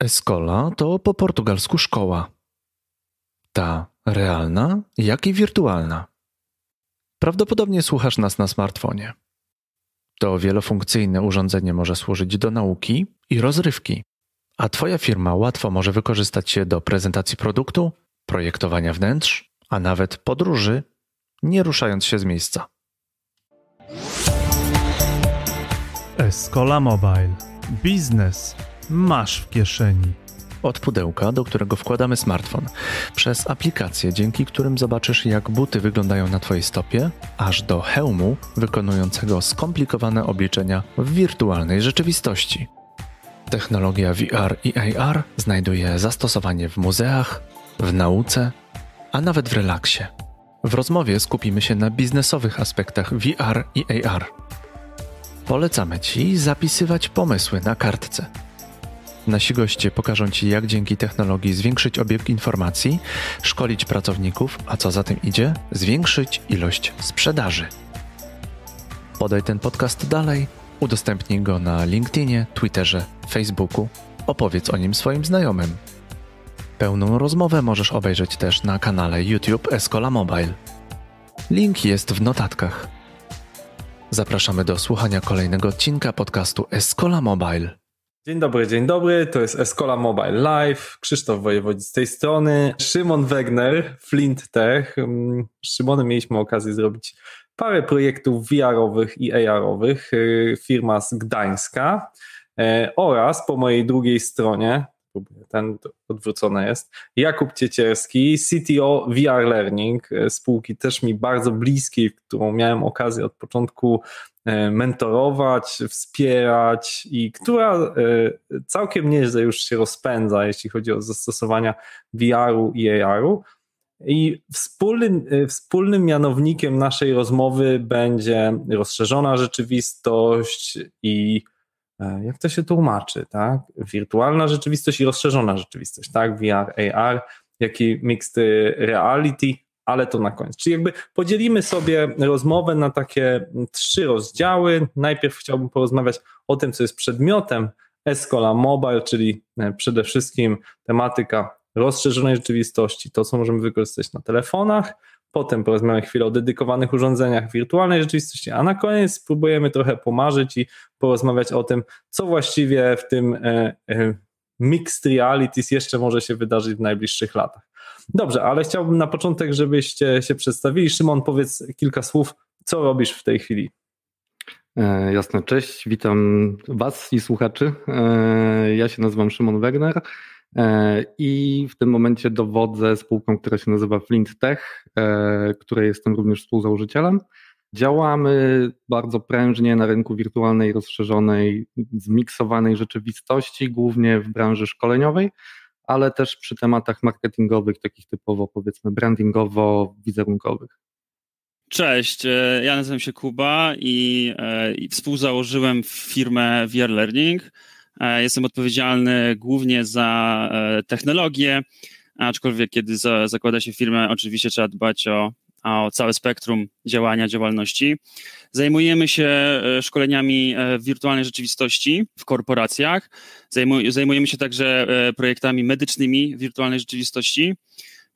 Escola to po portugalsku szkoła. Ta realna, jak i wirtualna. Prawdopodobnie słuchasz nas na smartfonie. To wielofunkcyjne urządzenie może służyć do nauki i rozrywki, a Twoja firma łatwo może wykorzystać się do prezentacji produktu, projektowania wnętrz, a nawet podróży, nie ruszając się z miejsca. Escola Mobile. Biznes masz w kieszeni. Od pudełka, do którego wkładamy smartfon, przez aplikacje, dzięki którym zobaczysz, jak buty wyglądają na Twojej stopie, aż do hełmu wykonującego skomplikowane obliczenia w wirtualnej rzeczywistości. Technologia VR i AR znajduje zastosowanie w muzeach, w nauce, a nawet w relaksie. W rozmowie skupimy się na biznesowych aspektach VR i AR. Polecamy Ci zapisywać pomysły na kartce. Nasi goście pokażą Ci, jak dzięki technologii zwiększyć obieg informacji, szkolić pracowników, a co za tym idzie, zwiększyć ilość sprzedaży. Podaj ten podcast dalej, udostępnij go na LinkedInie, Twitterze, Facebooku, opowiedz o nim swoim znajomym. Pełną rozmowę możesz obejrzeć też na kanale YouTube Escola Mobile. Link jest w notatkach. Zapraszamy do słuchania kolejnego odcinka podcastu Escola Mobile. Dzień dobry, dzień dobry. To jest Escola Mobile Live. Krzysztof Wojewodzi z tej strony. Szymon Wegner, Flint Tech. Mm, z Szymonem mieliśmy okazję zrobić parę projektów VR-owych i AR-owych. Y, firma z Gdańska e, oraz po mojej drugiej stronie ten odwrócony jest. Jakub Ciecierski, CTO VR Learning, e, spółki też mi bardzo bliskiej, którą miałem okazję od początku mentorować, wspierać i która e, całkiem nieźle już się rozpędza, jeśli chodzi o zastosowania VR-u i AR-u. I wspólnym, wspólnym mianownikiem naszej rozmowy będzie rozszerzona rzeczywistość i E, jak to się tłumaczy, tak? Wirtualna rzeczywistość i rozszerzona rzeczywistość, tak? VR, AR, jak i mixed reality, ale to na koniec. Czyli jakby podzielimy sobie rozmowę na takie trzy rozdziały. Najpierw chciałbym porozmawiać o tym, co jest przedmiotem Escola Mobile, czyli e, przede wszystkim tematyka rozszerzonej rzeczywistości, to co możemy wykorzystać na telefonach, Potem porozmawiamy chwilę o dedykowanych urządzeniach wirtualnej rzeczywistości, a na koniec spróbujemy trochę pomarzyć i porozmawiać o tym, co właściwie w tym e, e, mixed realities jeszcze może się wydarzyć w najbliższych latach. Dobrze, ale chciałbym na początek, żebyście się przedstawili. Szymon, powiedz kilka słów, co robisz w tej chwili. E, jasne, cześć, witam Was i słuchaczy. E, ja się nazywam Szymon Wegner. E, I w tym momencie dowodzę spółką, która się nazywa Flint Tech, której jestem również współzałożycielem. Działamy bardzo prężnie na rynku wirtualnej, rozszerzonej, zmiksowanej rzeczywistości, głównie w branży szkoleniowej, ale też przy tematach marketingowych, takich typowo powiedzmy brandingowo-wizerunkowych. Cześć, e, ja nazywam się Kuba i, i współzałożyłem firmę VR Learning. E, jestem odpowiedzialny głównie za e, technologię, aczkolwiek kiedy za, zakłada się firmę, oczywiście trzeba dbać o, o całe spektrum działania, działalności. Zajmujemy się e, szkoleniami w wirtualnej rzeczywistości w korporacjach. Zajmujemy się także projektami medycznymi w wirtualnej rzeczywistości.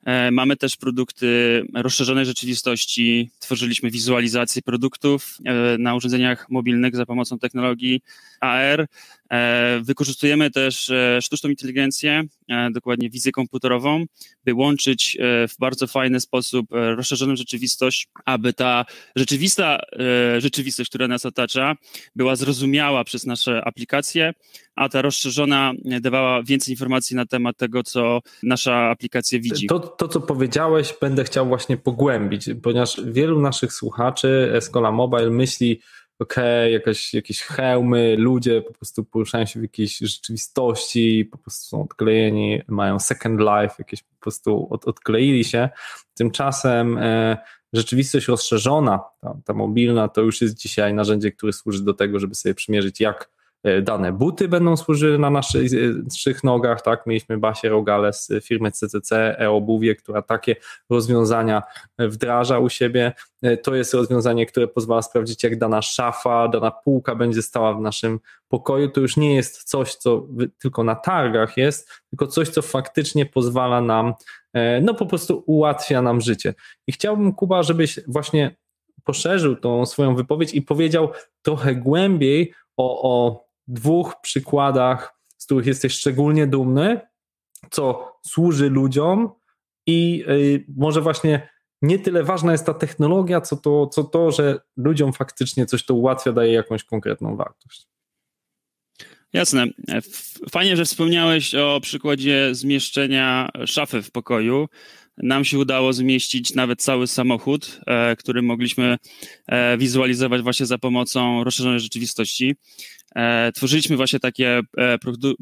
E, mamy też produkty rozszerzonej rzeczywistości. Tworzyliśmy wizualizację produktów e, na urządzeniach mobilnych za pomocą technologii AR. E, wykorzystujemy też sztuczną inteligencję, dokładnie wizję komputerową, by łączyć w bardzo fajny sposób rozszerzoną rzeczywistość, aby ta rzeczywista rzeczywistość, która nas otacza, była zrozumiała przez nasze aplikacje, a ta rozszerzona dawała więcej informacji na temat tego, co nasza aplikacja widzi. To, to co powiedziałeś, będę chciał właśnie pogłębić, ponieważ wielu naszych słuchaczy Escola Mobile myśli, ok, jakaś, jakieś hełmy, ludzie po prostu poruszają się w jakiejś rzeczywistości, po prostu są odklejeni, mają second life, jakieś po prostu od, odkleili się. Tymczasem e, rzeczywistość rozszerzona, ta, ta mobilna, to już jest dzisiaj narzędzie, które służy do tego, żeby sobie przymierzyć, jak dane buty będą służyły na naszych nogach, tak? Mieliśmy Basię Rogale z firmy CCC e-obuwie, która takie rozwiązania wdraża u siebie. To jest rozwiązanie, które pozwala sprawdzić, jak dana szafa, dana półka będzie stała w naszym pokoju. To już nie jest coś, co tylko na targach jest, tylko coś, co faktycznie pozwala nam, no po prostu ułatwia nam życie. I chciałbym, Kuba, żebyś właśnie poszerzył tą swoją wypowiedź i powiedział trochę głębiej o, o dwóch przykładach, z których jesteś szczególnie dumny, co służy ludziom i y, może właśnie nie tyle ważna jest ta technologia, co to, co to, że ludziom faktycznie coś to ułatwia, daje jakąś konkretną wartość. Jasne. Fajnie, że wspomniałeś o przykładzie zmieszczenia szafy w pokoju. Nam się udało zmieścić nawet cały samochód, e, który mogliśmy e, wizualizować właśnie za pomocą rozszerzonej rzeczywistości. E, tworzyliśmy właśnie takie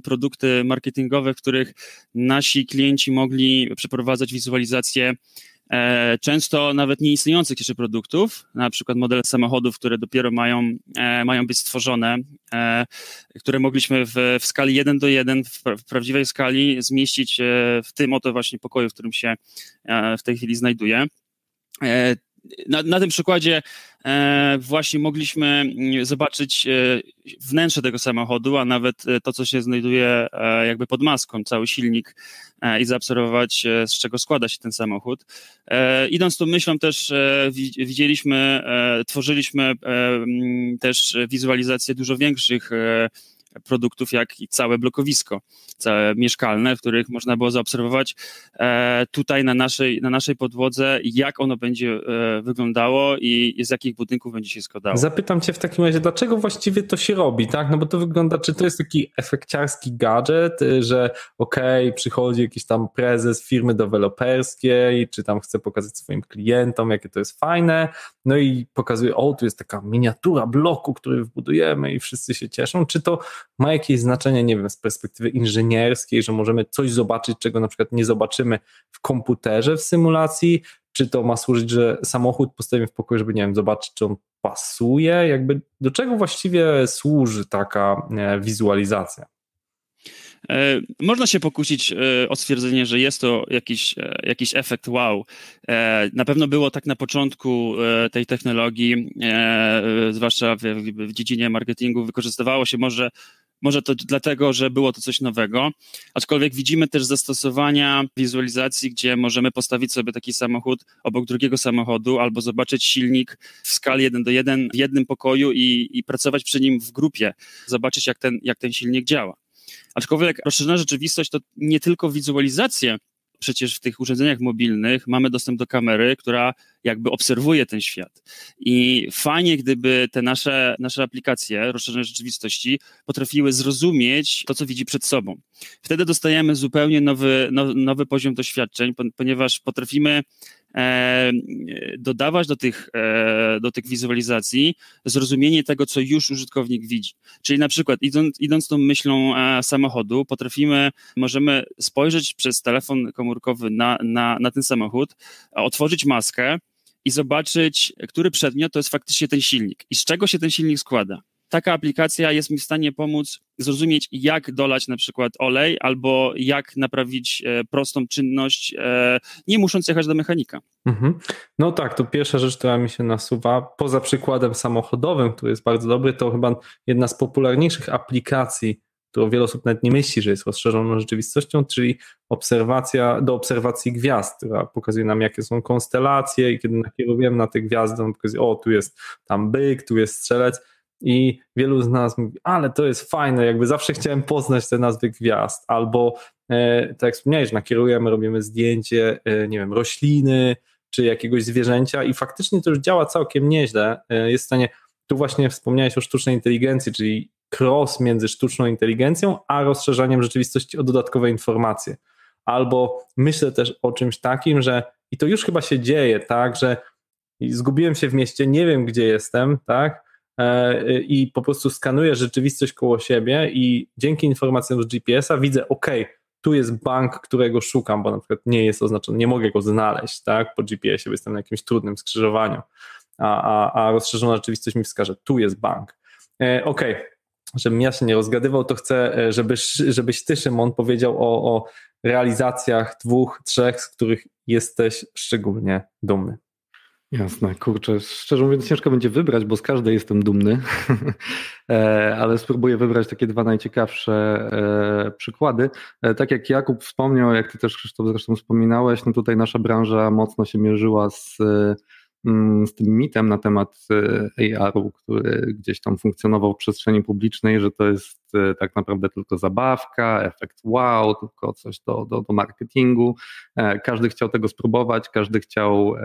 produkty marketingowe, w których nasi klienci mogli przeprowadzać wizualizację często nawet nieistniejących jeszcze produktów, na przykład modele samochodów, które dopiero mają, e, mają być stworzone, e, które mogliśmy w, w skali 1 do 1, w, w prawdziwej skali zmieścić w tym oto właśnie pokoju, w którym się w tej chwili znajduję na, na tym przykładzie e, właśnie mogliśmy mm, zobaczyć e, wnętrze tego samochodu, a nawet e, to, co się znajduje e, jakby pod maską, cały silnik e, i zaobserwować, e, z czego składa się ten samochód. idąc tą myślą też widzieliśmy, tworzyliśmy też wizualizację dużo większych produktów, jak i całe blokowisko całe mieszkalne, w których można było zaobserwować e, tutaj na naszej, na naszej podłodze, jak ono będzie e, wyglądało i z jakich budynków będzie się składało. Zapytam cię w takim razie, dlaczego właściwie to się robi, tak? No bo to wygląda, czy to jest taki efekciarski gadżet, że okej, okay, przychodzi jakiś tam prezes firmy deweloperskiej, czy tam chce pokazać swoim klientom, jakie to jest fajne, no i pokazuje, o, tu jest taka miniatura bloku, który wbudujemy i wszyscy się cieszą, czy to ma jakieś znaczenie, nie wiem, z perspektywy inżynierskiej, że możemy coś zobaczyć, czego na przykład nie zobaczymy w komputerze w symulacji, czy to ma służyć, że samochód postawimy w pokoju, żeby, nie wiem, zobaczyć, czy on pasuje, jakby do czego właściwie służy taka e, wizualizacja? E, można się pokusić e, o stwierdzenie, że jest to jakiś, jakiś efekt wow. Na pewno było tak na początku tej technologii, zwłaszcza w, w dziedzinie marketingu, wykorzystywało się może może to dlatego, że było to coś nowego, aczkolwiek widzimy też zastosowania wizualizacji, gdzie możemy postawić sobie taki samochód obok drugiego samochodu albo zobaczyć silnik w skali 1 do 1 w jednym pokoju i, i pracować przy nim w grupie, zobaczyć jak ten, jak ten silnik działa. Aczkolwiek rozszerzona rzeczywistość to nie tylko wizualizacje przecież w tych urządzeniach mobilnych mamy dostęp do kamery, która jakby obserwuje ten świat. I fajnie, gdyby te nasze, nasze aplikacje rozszerzonej rzeczywistości potrafiły zrozumieć to, co widzi przed sobą. Wtedy dostajemy zupełnie nowy, nowy, nowy poziom doświadczeń, ponieważ potrafimy dodawać do tych, e, do tych wizualizacji zrozumienie tego, co już użytkownik widzi. Czyli na przykład idąc, idąc tą myślą e, samochodu, potrafimy, możemy spojrzeć przez telefon komórkowy na, na, na ten samochód, otworzyć maskę, i zobaczyć, który przedmiot to jest faktycznie ten silnik i z czego się ten silnik składa. Taka aplikacja jest mi w stanie pomóc zrozumieć, jak dolać na przykład olej, albo jak naprawić e, prostą czynność, e, nie musząc jechać do mechanika. Mhm. No tak, to pierwsza rzecz, która mi się nasuwa, poza przykładem samochodowym, który jest bardzo dobry, to chyba jedna z popularniejszych aplikacji którą wiele osób nawet nie myśli, że jest rozszerzoną rzeczywistością, czyli obserwacja do obserwacji gwiazd, która pokazuje nam, jakie są konstelacje i kiedy nakierujemy na te gwiazdy, on pokazuje, o, tu jest tam byk, tu jest strzelec i wielu z nas mówi, ale to jest fajne, jakby zawsze chciałem poznać te nazwy gwiazd, albo e, tak jak wspomniałeś, nakierujemy, robimy zdjęcie, e, nie wiem, rośliny, czy jakiegoś zwierzęcia i faktycznie to już działa całkiem nieźle, e, jest w stanie tu właśnie wspomniałeś o sztucznej inteligencji, czyli cross między sztuczną inteligencją a rozszerzaniem rzeczywistości o dodatkowe informacje. Albo myślę też o czymś takim, że i to już chyba się dzieje, tak, że zgubiłem się w mieście, nie wiem gdzie jestem, tak, i po prostu skanuję rzeczywistość koło siebie i dzięki informacjom z GPS-a widzę, ok, tu jest bank, którego szukam, bo na przykład nie jest oznaczony, nie mogę go znaleźć, tak, po GPS-ie, bo jestem na jakimś trudnym skrzyżowaniu, a, a, a rozszerzona rzeczywistość mi wskaże, tu jest bank. E, ok, żebym ja się nie rozgadywał, to chcę, e, żebyś, żebyś ty, Szymon, powiedział o, o realizacjach dwóch, trzech, z których jesteś szczególnie dumny. Jasne, kurczę, szczerze mówiąc ciężko będzie wybrać, bo z każdej jestem dumny, e, ale spróbuję wybrać takie dwa najciekawsze e, przykłady. Tak jak Jakub wspomniał, jak ty też Krzysztof zresztą wspominałeś, no tutaj nasza branża mocno się mierzyła z z tym mitem na temat e, AR-u, który gdzieś tam funkcjonował w przestrzeni publicznej, że to jest e, tak naprawdę tylko zabawka, efekt wow, tylko coś do, do, do marketingu. E, każdy chciał tego spróbować, każdy chciał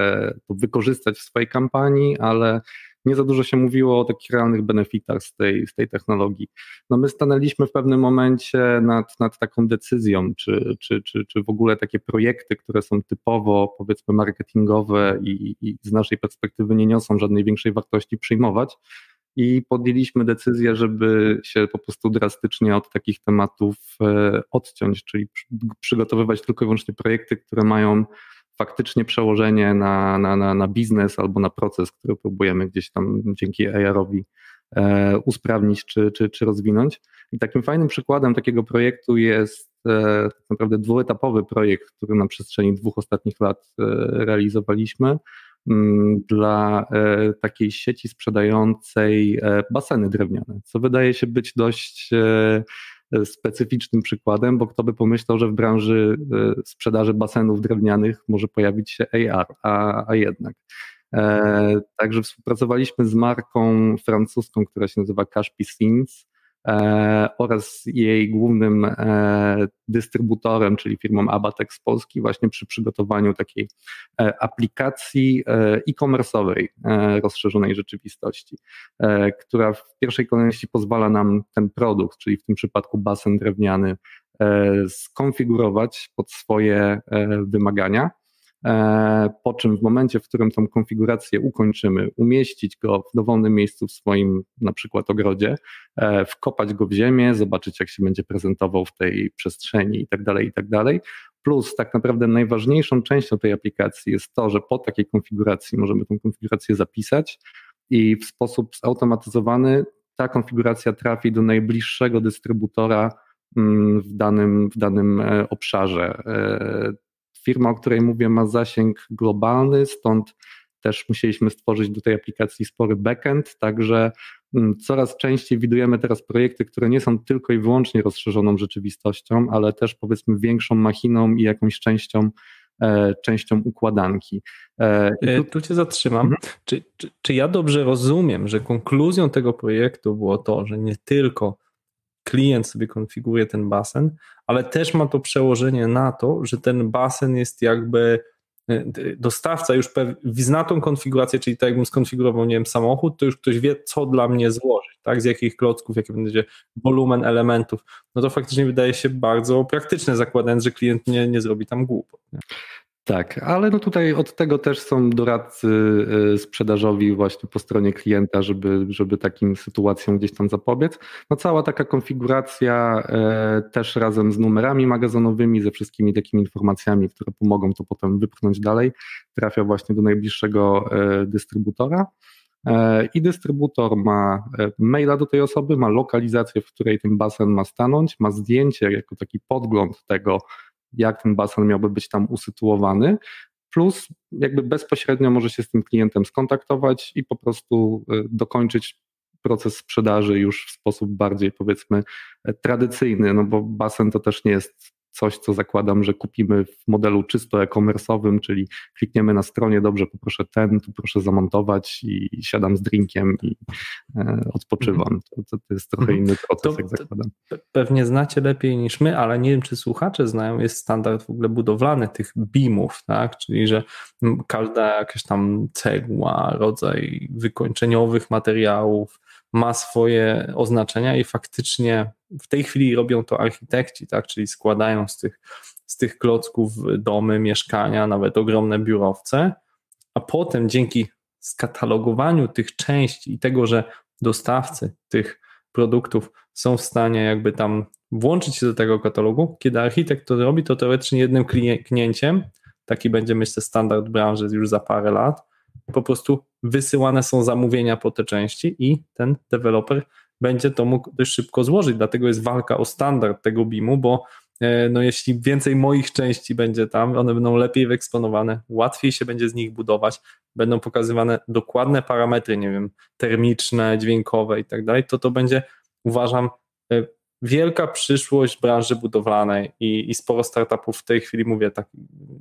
to wykorzystać w swojej kampanii, ale nie za dużo się mówiło o takich realnych benefitach z tej, z tej technologii. No my stanęliśmy w pewnym momencie nad, nad taką decyzją, czy, czy, czy, czy w ogóle takie projekty, które są typowo powiedzmy marketingowe i, i z naszej perspektywy nie niosą żadnej większej wartości przyjmować i podjęliśmy decyzję, żeby się po prostu drastycznie od takich tematów e, odciąć, czyli przygotowywać tylko i wyłącznie projekty, które mają faktycznie przełożenie na, na, na, na biznes albo na proces, który próbujemy gdzieś tam dzięki AR-owi e, usprawnić czy, czy, czy rozwinąć. I takim fajnym przykładem takiego projektu jest e, tak naprawdę dwuetapowy projekt, który na przestrzeni dwóch ostatnich lat e, realizowaliśmy mm, dla e, takiej sieci sprzedającej e, baseny drewniane, co wydaje się być dość e, specyficznym przykładem, bo kto by pomyślał, że w branży e, sprzedaży basenów drewnianych może pojawić się AR, a, a jednak. E, także współpracowaliśmy z marką francuską, która się nazywa Cash Piscines E, oraz jej głównym e, dystrybutorem, czyli firmą Abatex z Polski, właśnie przy przygotowaniu takiej e, aplikacji e-commerce'owej rozszerzonej rzeczywistości, która w pierwszej kolejności pozwala nam ten produkt, czyli w tym przypadku basen drewniany, skonfigurować pod swoje wymagania. E, po czym w momencie, w którym tą konfigurację ukończymy, umieścić go w dowolnym miejscu w swoim na przykład ogrodzie, e, wkopać go w ziemię, zobaczyć jak się będzie prezentował w tej przestrzeni i tak dalej, i tak. Plus tak naprawdę najważniejszą częścią tej aplikacji jest to, że po takiej konfiguracji możemy tą konfigurację zapisać i w sposób zautomatyzowany ta konfiguracja trafi do najbliższego dystrybutora mm, w danym, w danym e, obszarze firma, o której mówię, ma zasięg globalny, stąd też musieliśmy stworzyć do tej aplikacji spory backend, także mm, coraz częściej widujemy teraz projekty, które nie są tylko i wyłącznie rozszerzoną rzeczywistością, ale też powiedzmy większą machiną i jakąś częścią e, częścią układanki. E, tu... tu cię zatrzymam. Mhm. Czy, czy, czy ja dobrze rozumiem, że konkluzją tego projektu było to, że nie tylko klient sobie konfiguruje ten basen, ale też ma to przełożenie na to, że ten basen jest jakby e, dostawca już zna tą konfigurację, czyli tak jakbym skonfigurował, nie wiem, samochód, to już ktoś wie, co dla mnie złożyć, tak, z jakich klocków, jaki będzie wolumen elementów, no to faktycznie wydaje się bardzo praktyczne, zakładając, że klient nie, nie zrobi tam głupot. Tak, ale no tutaj od tego też są doradcy y, sprzedażowi właśnie po stronie klienta, żeby, żeby takim sytuacjom gdzieś tam zapobiec. No cała taka konfiguracja e, też razem z numerami magazynowymi, ze wszystkimi takimi informacjami, które pomogą to potem wypchnąć dalej, trafia właśnie do najbliższego e, dystrybutora. I dystrybutor ma maila do tej osoby, ma lokalizację, w której ten basen ma stanąć, ma zdjęcie jako taki podgląd tego, jak ten basen miałby być tam usytuowany, plus jakby bezpośrednio może się z tym klientem skontaktować i po prostu y, dokończyć proces sprzedaży już w sposób bardziej powiedzmy tradycyjny, no bo basen to też nie jest coś, co zakładam, że kupimy w modelu czysto e-commerce'owym, czyli klikniemy na stronie, dobrze, poproszę ten, tu proszę zamontować i siadam z drinkiem i e, odpoczywam. Mhm. To, to, jest trochę mhm. inny proces, to, jak zakładam. Pewnie znacie lepiej niż my, ale nie wiem, czy słuchacze znają, jest standard w ogóle budowlany tych BIMów, tak? czyli że każda jakaś tam cegła, rodzaj wykończeniowych materiałów, ma swoje oznaczenia i faktycznie w tej chwili robią to architekci, tak, czyli składają z tych, z tych klocków domy, mieszkania, nawet ogromne biurowce, a potem dzięki skatalogowaniu tych części i tego, że dostawcy tych produktów są w stanie jakby tam włączyć się do tego katalogu, kiedy architekt to robi, to teoretycznie jednym kliknięciem, taki będzie myślę standard branży już za parę lat, po prostu wysyłane są zamówienia po te części i ten deweloper będzie to mógł dość szybko złożyć. Dlatego jest walka o standard tego BIM-u, bo e, no jeśli więcej moich części będzie tam, one będą lepiej wyeksponowane, łatwiej się będzie z nich budować, będą pokazywane dokładne parametry, nie wiem, termiczne, dźwiękowe i tak dalej, to to będzie, uważam, e, wielka przyszłość branży budowlanej i, i sporo startupów w tej chwili, mówię, tak,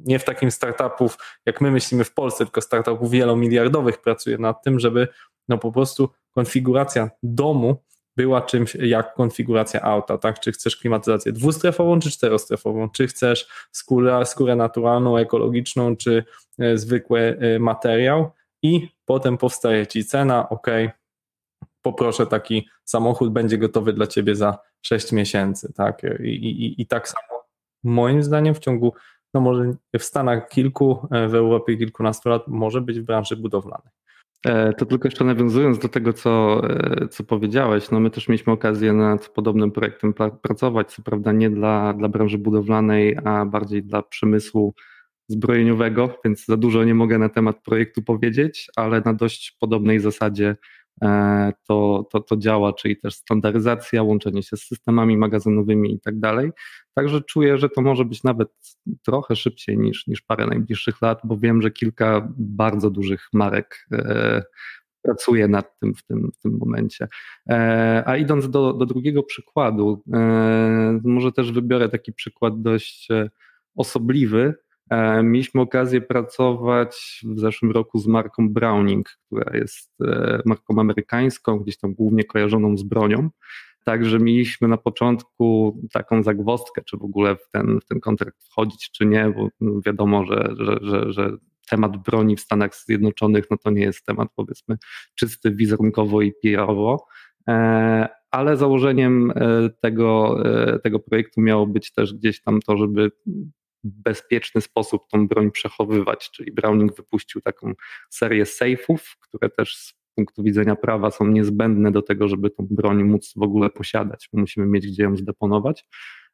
nie w takim startupów, jak my myślimy w Polsce, tylko startupów wielomiliardowych pracuje nad tym, żeby no po prostu konfiguracja domu była czymś jak konfiguracja auta, tak? Czy chcesz klimatyzację dwustrefową, czy czterostrefową? Czy chcesz skórę, skórę naturalną, ekologiczną, czy e, zwykły e, materiał? I potem powstaje ci cena, ok, poproszę taki samochód, będzie gotowy dla ciebie za 6 miesięcy, tak? I, i, i tak samo moim zdaniem w ciągu, no może w Stanach kilku, e, w Europie kilkunastu lat może być w branży budowlanej. E, to tylko jeszcze nawiązując do tego, co, e, co powiedziałeś, no my też mieliśmy okazję nad podobnym projektem pracować, co prawda nie dla, dla branży budowlanej, a bardziej dla przemysłu zbrojeniowego, więc za dużo nie mogę na temat projektu powiedzieć, ale na dość podobnej zasadzie to, to, to działa, czyli też standaryzacja, łączenie się z systemami magazynowymi i tak dalej. Także czuję, że to może być nawet trochę szybciej niż, niż parę najbliższych lat, bo wiem, że kilka bardzo dużych marek e, pracuje nad tym w tym, w tym momencie. E, a idąc do, do drugiego przykładu, może też wybiorę taki przykład dość osobliwy, E, mieliśmy okazję pracować w zeszłym roku z marką Browning, która jest e, marką amerykańską, gdzieś tam głównie kojarzoną z bronią. Także mieliśmy na początku taką zagwostkę, czy w ogóle w ten, w ten kontrakt wchodzić, czy nie, bo wiadomo, że, że, że, że temat broni w Stanach Zjednoczonych no to nie jest temat powiedzmy czysty wizerunkowo i PR-owo, e, ale założeniem tego, tego projektu miało być też gdzieś tam to, żeby bezpieczny sposób tą broń przechowywać, czyli Browning wypuścił taką serię sejfów, które też z punktu widzenia prawa są niezbędne do tego, żeby tą broń móc w ogóle posiadać, bo musimy mieć gdzie ją zdeponować.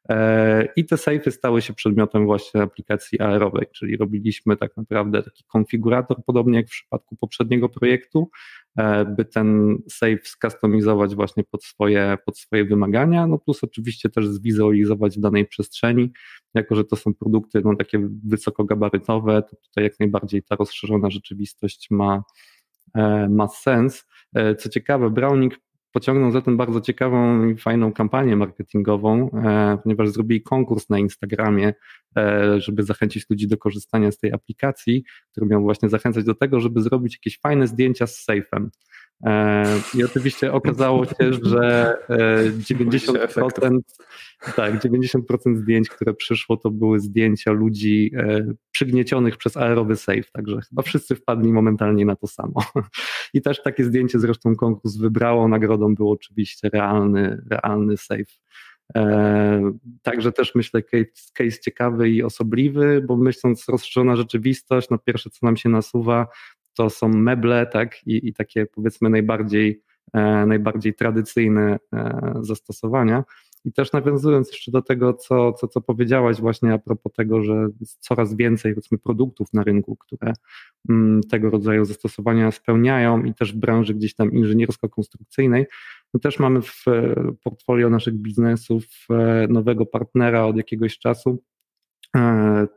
E, I te sejfy stały się przedmiotem właśnie aplikacji aerowej, czyli robiliśmy tak naprawdę taki konfigurator, podobnie jak w przypadku poprzedniego projektu, e, by ten safe skustomizować właśnie pod swoje, pod swoje wymagania, no plus oczywiście też zwizualizować w danej przestrzeni, jako że to są produkty no, takie wysokogabarytowe, to tutaj jak najbardziej ta rozszerzona rzeczywistość ma, e, ma sens. Co ciekawe, Browning pociągnął za tym bardzo ciekawą i fajną kampanię marketingową, e, ponieważ zrobili konkurs na Instagramie, e, żeby zachęcić ludzi do korzystania z tej aplikacji, który miał właśnie zachęcać do tego, żeby zrobić jakieś fajne zdjęcia z sejfem. E, I oczywiście okazało się, że 90%, tak, 90% zdjęć, które przyszło, to były zdjęcia ludzi przygniecionych przez aerowy safe, także chyba wszyscy wpadli momentalnie na to samo. I też takie zdjęcie zresztą konkurs wybrało, nagrodą był oczywiście realny, realny safe. także też myślę case, case ciekawy i osobliwy, bo myśląc rozszerzona rzeczywistość, no pierwsze co nam się nasuwa to są meble, tak, i, i takie powiedzmy najbardziej, e, najbardziej tradycyjne e, zastosowania. I też nawiązując jeszcze do tego, co, co, co powiedziałaś właśnie a propos tego, że jest coraz więcej powiedzmy produktów na rynku, które mm, tego rodzaju zastosowania spełniają i też w branży gdzieś tam inżyniersko-konstrukcyjnej, my też mamy w portfolio naszych biznesów e, nowego partnera od jakiegoś czasu,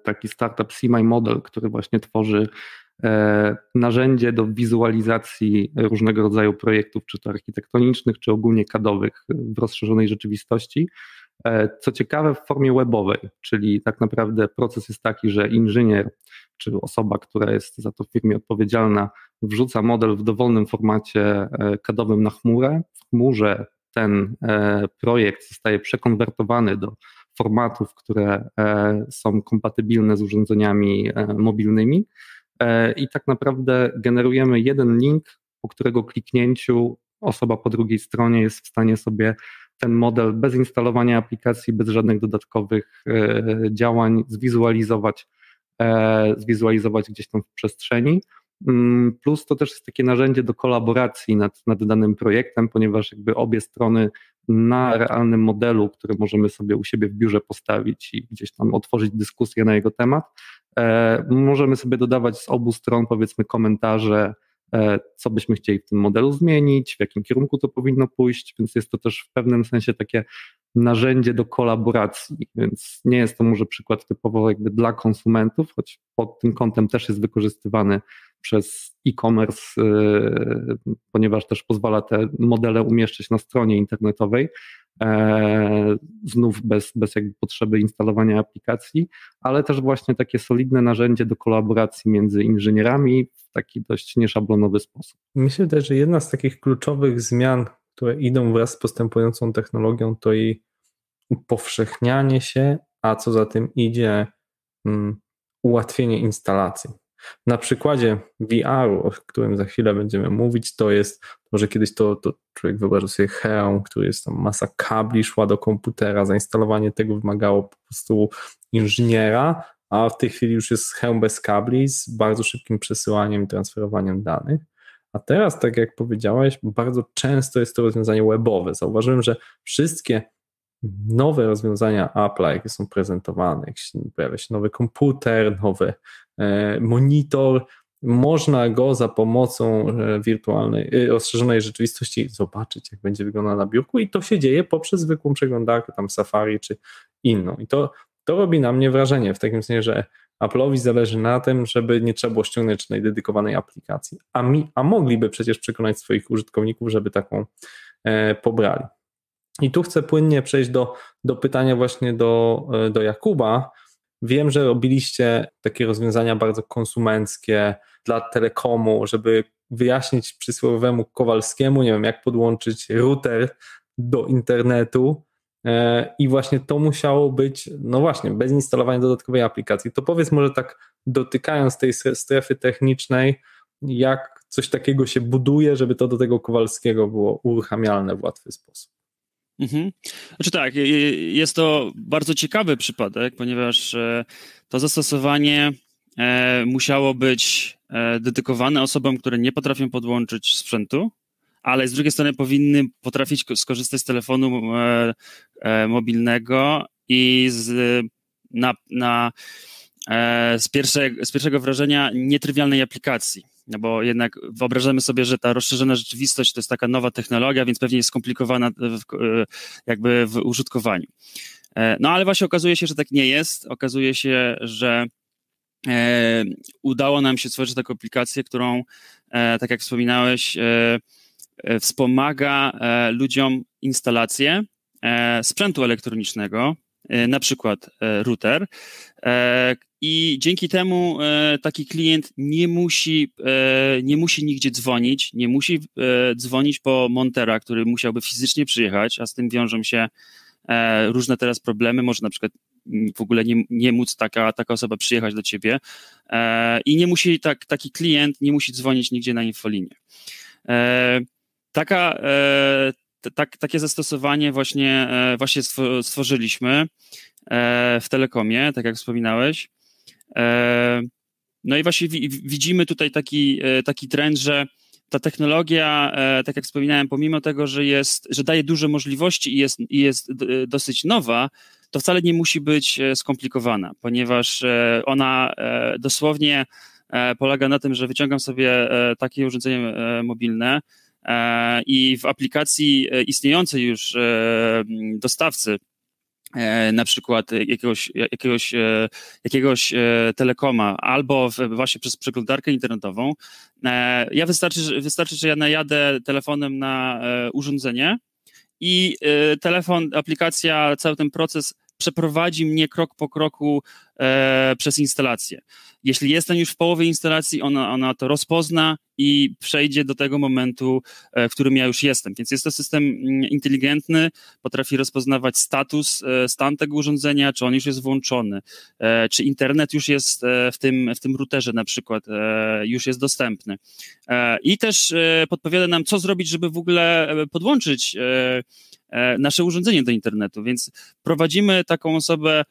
taki startup My Model, który właśnie tworzy E, narzędzie do wizualizacji różnego rodzaju projektów, czy to architektonicznych, czy ogólnie kadowych w rozszerzonej rzeczywistości. E, co ciekawe, w formie webowej, czyli tak naprawdę proces jest taki, że inżynier czy osoba, która jest za to w firmie odpowiedzialna, wrzuca model w dowolnym formacie kadowym e, na chmurę. W chmurze ten projekt zostaje przekonwertowany do formatów, które są kompatybilne z urządzeniami mobilnymi E, i tak naprawdę generujemy jeden link, po którego kliknięciu osoba po drugiej stronie jest w stanie sobie ten model bez instalowania aplikacji, bez żadnych dodatkowych e, działań zwizualizować, e, zwizualizować gdzieś tam w przestrzeni. Mm, plus to też jest takie narzędzie do kolaboracji nad, nad danym projektem, ponieważ jakby obie strony na realnym modelu, który możemy sobie u siebie w biurze postawić i gdzieś tam otworzyć dyskusję na jego temat, E, możemy sobie dodawać z obu stron, powiedzmy, komentarze, co byśmy chcieli w tym modelu zmienić, w jakim kierunku to powinno pójść, więc jest to też w pewnym sensie takie narzędzie do kolaboracji, więc nie jest to może przykład typowo jakby dla konsumentów, choć pod tym kątem też jest wykorzystywany przez e-commerce, y, ponieważ też pozwala te modele umieszczać na stronie internetowej, e, znów bez, bez jakby potrzeby instalowania aplikacji, ale też właśnie takie solidne narzędzie do kolaboracji między inżynierami w taki dość nieszablonowy sposób. Myślę też, że jedna z takich kluczowych zmian, które idą wraz z postępującą technologią, to jej upowszechnianie się, a co za tym idzie, um, ułatwienie instalacji. Na przykładzie VR-u, o którym za chwilę będziemy mówić, to jest to, że kiedyś to, to człowiek wyobrażał sobie hełm, który jest tam masa kabli, szła do komputera, zainstalowanie tego wymagało po prostu inżyniera, a w tej chwili już jest hełm bez kabli z bardzo szybkim przesyłaniem i transferowaniem danych. A teraz, tak jak powiedziałeś, bardzo często jest to rozwiązanie webowe. Zauważyłem, że wszystkie nowe rozwiązania Apple, jakie są prezentowane, jak się pojawia się nowy komputer, nowy e, monitor, można go za pomocą e, wirtualnej, e, rozszerzonej rzeczywistości zobaczyć, jak będzie wyglądał na biurku i to się dzieje poprzez zwykłą przeglądarkę, tam Safari czy inną. I to, to robi na mnie wrażenie, w takim sensie, że Apple'owi zależy na tym, żeby nie trzeba było ściągnąć żadnej dedykowanej aplikacji, a, mi, a mogliby przecież przekonać swoich użytkowników, żeby taką e, pobrali. I tu chcę płynnie przejść do, do pytania właśnie do, e, do Jakuba. Wiem, że robiliście takie rozwiązania bardzo konsumenckie dla telekomu, żeby wyjaśnić przysłowiowemu Kowalskiemu, nie wiem, jak podłączyć router do internetu. E, I właśnie to musiało być, no właśnie, bez instalowania dodatkowej aplikacji. To powiedz może tak, dotykając tej strefy technicznej, jak coś takiego się buduje, żeby to do tego Kowalskiego było uruchamialne w łatwy sposób. Mhm. Znaczy tak, jest to bardzo ciekawy przypadek, ponieważ e, to zastosowanie e, musiało być e, dedykowane osobom, które nie potrafią podłączyć sprzętu, ale z drugiej strony powinny potrafić skorzystać z telefonu mobilnego i z, na, na, z, pierwsze, z pierwszego wrażenia nietrywialnej aplikacji. No bo jednak wyobrażamy sobie, że ta rozszerzona rzeczywistość to jest taka nowa technologia, więc pewnie jest skomplikowana w, jakby w użytkowaniu. E, no ale właśnie okazuje się, że tak nie jest. Okazuje się, że e, udało nam się stworzyć taką aplikację, którą, e, tak jak wspominałeś, wspomaga ludziom instalację sprzętu elektronicznego, na przykład router, i dzięki temu e, taki klient nie musi, e, nie musi nigdzie dzwonić, nie musi e, dzwonić po montera, który musiałby fizycznie przyjechać, a z tym wiążą się e, różne teraz problemy. Może na przykład w ogóle nie, nie móc taka, taka osoba przyjechać do ciebie e, i nie musi, tak, taki klient nie musi dzwonić nigdzie na infolinię. E, taka, tak, takie zastosowanie właśnie, właśnie stworzyliśmy w Telekomie, tak jak wspominałeś. E, no i właśnie widzimy tutaj taki, e, taki trend, że ta technologia, e, tak jak wspominałem, pomimo tego, że, jest, że daje duże możliwości i jest, i jest dosyć nowa, to wcale nie musi być skomplikowana, ponieważ ona dosłownie polega na tym, że wyciągam sobie takie urządzenie mobilne i w aplikacji istniejącej już dostawcy na przykład jakiegoś, jakiegoś, e, jakiegoś e, telekoma albo właśnie przez przeglądarkę internetową, ja wystarczy, wystarczy, że ja najadę telefonem na urządzenie i telefon, aplikacja, cały ten proces przeprowadzi mnie krok po kroku e, przez instalację. Jeśli jestem już w połowie instalacji, ona, ona to rozpozna i przejdzie do tego momentu, e, w którym ja już jestem. Więc jest to system mm, inteligentny, potrafi rozpoznawać status, e, stan tego urządzenia, czy on już jest włączony, e, czy internet już jest w tym, w tym routerze na przykład, już jest dostępny. I też podpowiada nam, co zrobić, żeby w ogóle podłączyć nasze urządzenie do internetu, więc prowadzimy taką osobę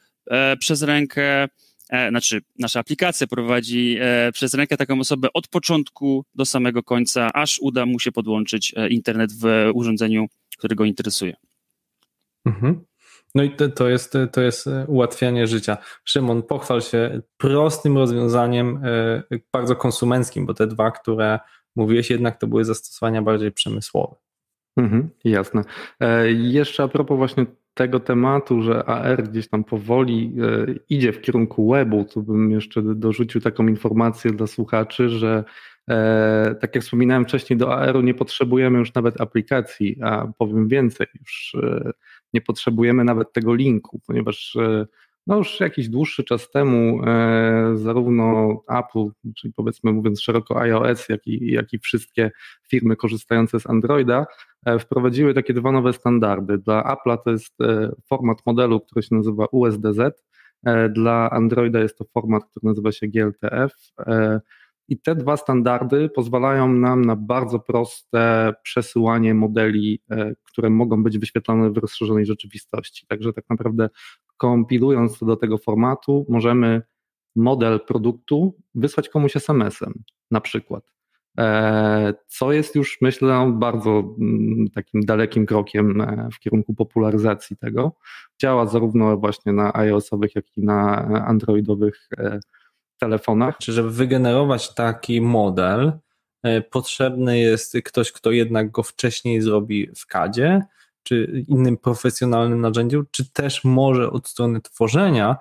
przez rękę, e, znaczy nasza aplikacja prowadzi przez rękę taką osobę od początku do samego końca, aż uda mu się podłączyć internet w urządzeniu, które go interesuje. Mhm. No i to, to, jest, to jest ułatwianie życia. Szymon, pochwal się prostym rozwiązaniem, bardzo konsumenckim, bo te dwa, które mówiłeś, jednak to były zastosowania bardziej przemysłowe. Mhm, jasne. E, jeszcze a propos właśnie tego tematu, że AR gdzieś tam powoli e, idzie w kierunku webu, to bym jeszcze dorzucił taką informację dla słuchaczy, że e, tak jak wspominałem wcześniej, do AR-u nie potrzebujemy już nawet aplikacji, a powiem więcej, już e, nie potrzebujemy nawet tego linku, ponieważ no już jakiś dłuższy czas temu e, zarówno Apple, czyli powiedzmy mówiąc szeroko iOS, jak i, jak i wszystkie firmy korzystające z Androida e, wprowadziły takie dwa nowe standardy. Dla Apple'a to jest e, format modelu, który się nazywa USDZ, dla Androida jest to format, który nazywa się GLTF. I te dwa standardy pozwalają nam na bardzo proste przesyłanie modeli, e, które mogą być wyświetlane w rozszerzonej rzeczywistości. Także tak naprawdę kompilując to do tego formatu, możemy model produktu wysłać komuś SMS-em, na przykład. E, co jest już, myślę, bardzo mm, takim dalekim krokiem e, w kierunku popularyzacji tego. Działa zarówno właśnie na iOS-owych, jak i na androidowych telefonach. Czy żeby wygenerować taki model, e, potrzebny jest ktoś, kto jednak go wcześniej zrobi w CADzie, czy innym profesjonalnym narzędziu, czy też może od strony tworzenia,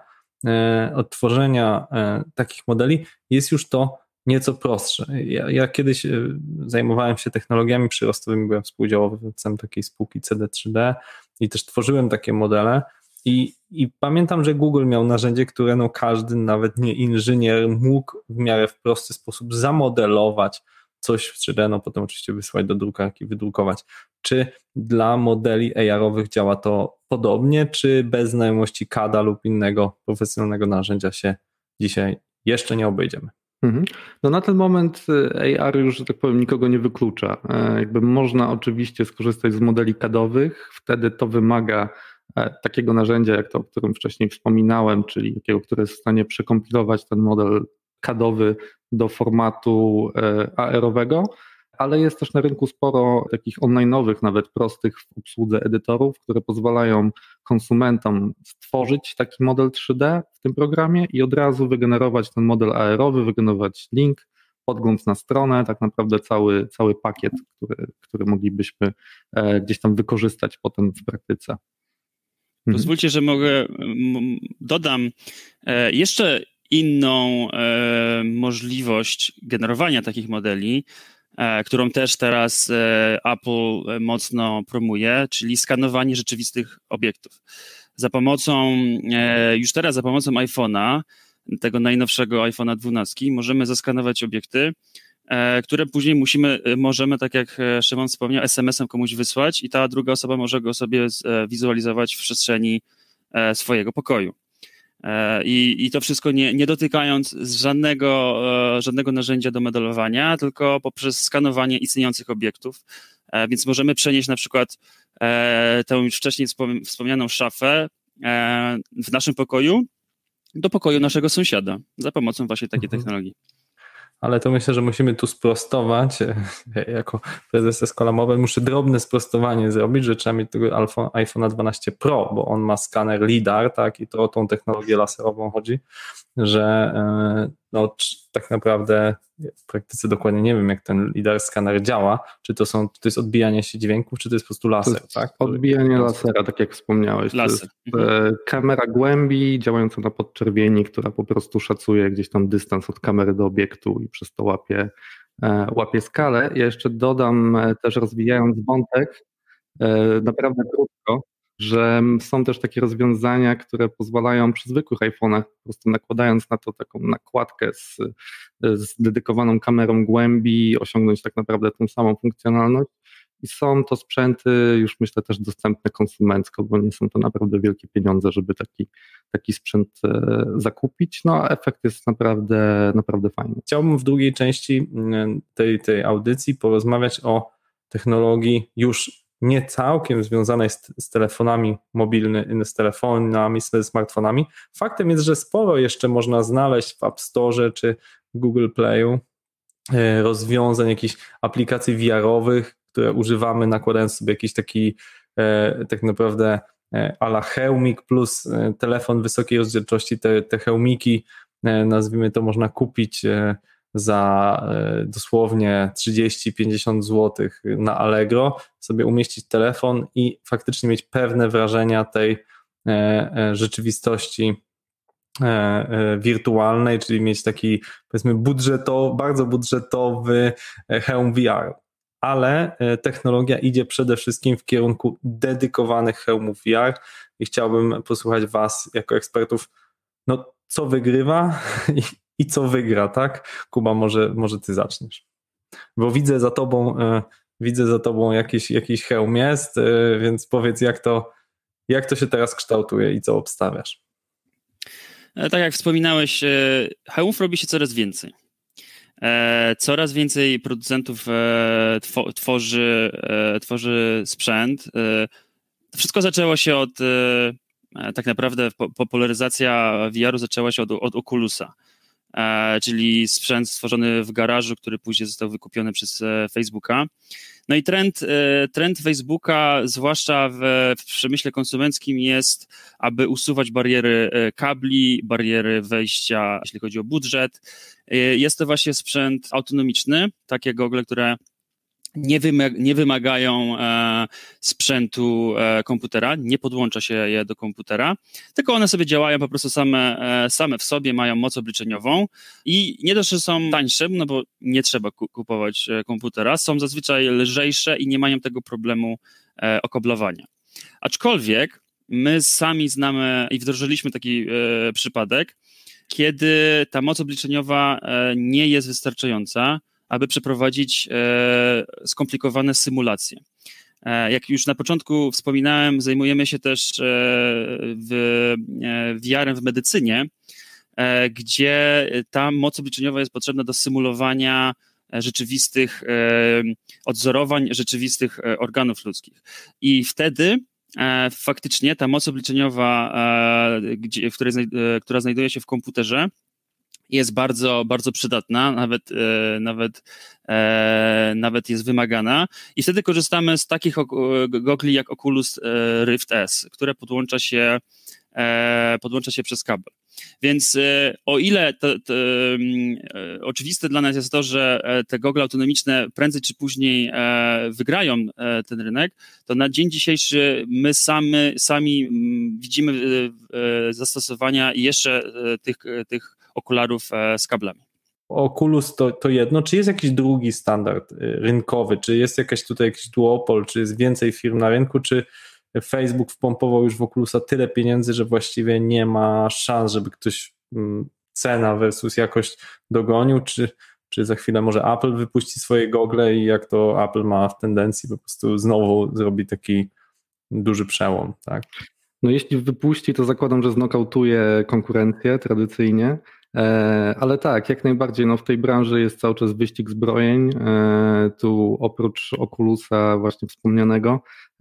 e, od tworzenia e, takich modeli jest już to nieco prostsze. Ja, ja, kiedyś zajmowałem się technologiami przyrostowymi, byłem współdziałowcem takiej spółki CD3D i też tworzyłem takie modele i, I pamiętam, że Google miał narzędzie, które no każdy, nawet nie inżynier, mógł w miarę w prosty sposób zamodelować coś w 3D, no potem oczywiście wysłać do drukarki, wydrukować. Czy dla modeli AR-owych działa to podobnie, czy bez znajomości CAD-a lub innego profesjonalnego narzędzia się dzisiaj jeszcze nie obejdziemy? Mhm. No na ten moment y, AR już, że tak powiem, nikogo nie wyklucza. E, jakby można oczywiście skorzystać z modeli CAD-owych, wtedy to wymaga takiego narzędzia, jak to, o którym wcześniej wspominałem, czyli takiego, które jest w stanie przekompilować ten model CADowy do formatu e, AR-owego, ale jest też na rynku sporo takich online'owych, nawet prostych w obsłudze edytorów, które pozwalają konsumentom stworzyć taki model 3D w tym programie i od razu wygenerować ten model AR-owy, wygenerować link, podgląd na stronę, tak naprawdę cały, cały pakiet, który, który moglibyśmy e, gdzieś tam wykorzystać potem w praktyce. Mhm. Pozwólcie, że mogę, dodam e, jeszcze inną e, możliwość generowania takich modeli, e, którą też teraz Apple mocno promuje, czyli skanowanie rzeczywistych obiektów. Za pomocą, już teraz za pomocą iPhone'a, tego najnowszego iPhone'a 12, możemy zaskanować obiekty, które później musimy, e, możemy, tak jak e, Szymon wspomniał, SMS-em komuś wysłać i ta druga osoba może go sobie wizualizować w przestrzeni swojego pokoju. I, I to wszystko nie, nie dotykając żadnego, żadnego narzędzia do modelowania, tylko poprzez skanowanie istniejących obiektów. Więc możemy przenieść na przykład tę już wcześniej wspomnianą szafę w naszym pokoju do pokoju naszego sąsiada za pomocą właśnie takiej mhm. technologii ale to myślę, że musimy tu sprostować. Jako prezes Escola Mobile muszę drobne sprostowanie zrobić, że trzeba mieć tego iPhone 12 Pro, bo on ma skaner LIDAR, tak, i to o tą technologię laserową chodzi, że e, no, tak naprawdę w praktyce dokładnie nie wiem, jak ten LIDAR skaner działa, czy to są, czy to jest odbijanie się dźwięków, czy to jest po prostu laser, tak? Odbijanie lasera, tak jak wspomniałeś. Laser. To jest mhm. kamera głębi działająca na podczerwieni, która po prostu szacuje gdzieś tam dystans od kamery do obiektu i przez to łapie, e, łapie skalę. Ja jeszcze dodam, e, też rozwijając wątek, naprawdę krótko, że są też takie rozwiązania, które pozwalają przy zwykłych iPhone'ach, po prostu nakładając na to taką nakładkę z, z dedykowaną kamerą głębi, osiągnąć tak naprawdę tą samą funkcjonalność. I są to sprzęty już myślę też dostępne konsumencko, bo nie są to naprawdę wielkie pieniądze, żeby taki, taki sprzęt e, zakupić. No a efekt jest naprawdę, naprawdę fajny. Chciałbym w drugiej części mm, tej, tej audycji porozmawiać o technologii już nie całkiem związanej z, z telefonami mobilnymi, z telefonami, z smartfonami. Faktem jest, że sporo jeszcze można znaleźć w App Store czy Google Playu e, rozwiązań, jakichś aplikacji VR-owych, które używamy nakładając sobie jakiś taki e, tak naprawdę e, ala hełmik plus telefon wysokiej rozdzielczości, te, te hełmiki nazwijmy to można kupić za e, dosłownie 30-50 zł na Allegro, sobie umieścić telefon i faktycznie mieć pewne wrażenia tej rzeczywistości wirtualnej, czyli mieć taki powiedzmy budżetowy, bardzo budżetowy hełm VR ale e, technologia idzie przede wszystkim w kierunku dedykowanych hełmów VR i chciałbym posłuchać Was jako ekspertów, no co wygrywa i, co wygra, tak? Kuba, może, może Ty zaczniesz. Bo widzę za Tobą, e, widzę za Tobą jakiś, jakiś hełm jest, e, więc powiedz jak to, jak to się teraz kształtuje i co obstawiasz? Tak jak wspominałeś, hełmów robi się coraz więcej. E, coraz więcej producentów e, tworzy, e, tworzy sprzęt. Wszystko zaczęło się od, tak naprawdę popularyzacja VR-u zaczęła się od, od Oculusa, czyli sprzęt stworzony w garażu, który później został wykupiony przez Facebooka. No i trend, trend Facebooka, zwłaszcza w, w przemyśle konsumenckim, jest, aby usuwać bariery kabli, bariery wejścia, jeśli chodzi o budżet. Jest to właśnie sprzęt autonomiczny, takie gogle, które nie, nie wymagają e, sprzętu e, komputera, nie podłącza się je do komputera, tylko one sobie działają po prostu same, e, same w sobie, mają moc obliczeniową i nie dość, że są tańsze, no bo nie trzeba kupować e, komputera, są zazwyczaj lżejsze i nie mają tego problemu e, okoblowania. Aczkolwiek my sami znamy i wdrożyliśmy taki e, przypadek, kiedy ta moc obliczeniowa nie jest wystarczająca, aby przeprowadzić e, skomplikowane symulacje. E, jak już na początku wspominałem, zajmujemy się też w VR-em w medycynie, gdzie ta moc obliczeniowa jest potrzebna do symulowania rzeczywistych odzorowań rzeczywistych organów ludzkich. I wtedy E, faktycznie ta moc obliczeniowa, e, e, która znajduje się w komputerze, jest bardzo, bardzo przydatna, nawet, nawet, nawet jest wymagana. I wtedy korzystamy z takich gogli jak Oculus Rift S, które podłącza się, podłącza się przez kabel. Więc e, o ile to, to, e, oczywiste dla nas jest to, że e, te gogle autonomiczne prędzej czy później wygrają ten rynek, to na dzień dzisiejszy my sami, sami widzimy zastosowania jeszcze tych, tych okularów z kablami. Oculus to, to jedno, czy jest jakiś drugi standard rynkowy, czy jest jakaś tutaj jakiś duopol, czy jest więcej firm na rynku, czy Facebook wpompował już w Oculusa tyle pieniędzy, że właściwie nie ma szans, żeby ktoś mm, cena versus jakość dogonił, czy, czy za chwilę może Apple wypuści swoje gogle i jak to Apple ma w tendencji po prostu znowu zrobi taki duży przełom, tak? No jeśli wypuści, to zakładam, że znokautuje konkurencję tradycyjnie, E, ale tak, jak najbardziej. No w tej branży jest cały czas wyścig zbrojeń. E, tu oprócz Oculusa właśnie wspomnianego e,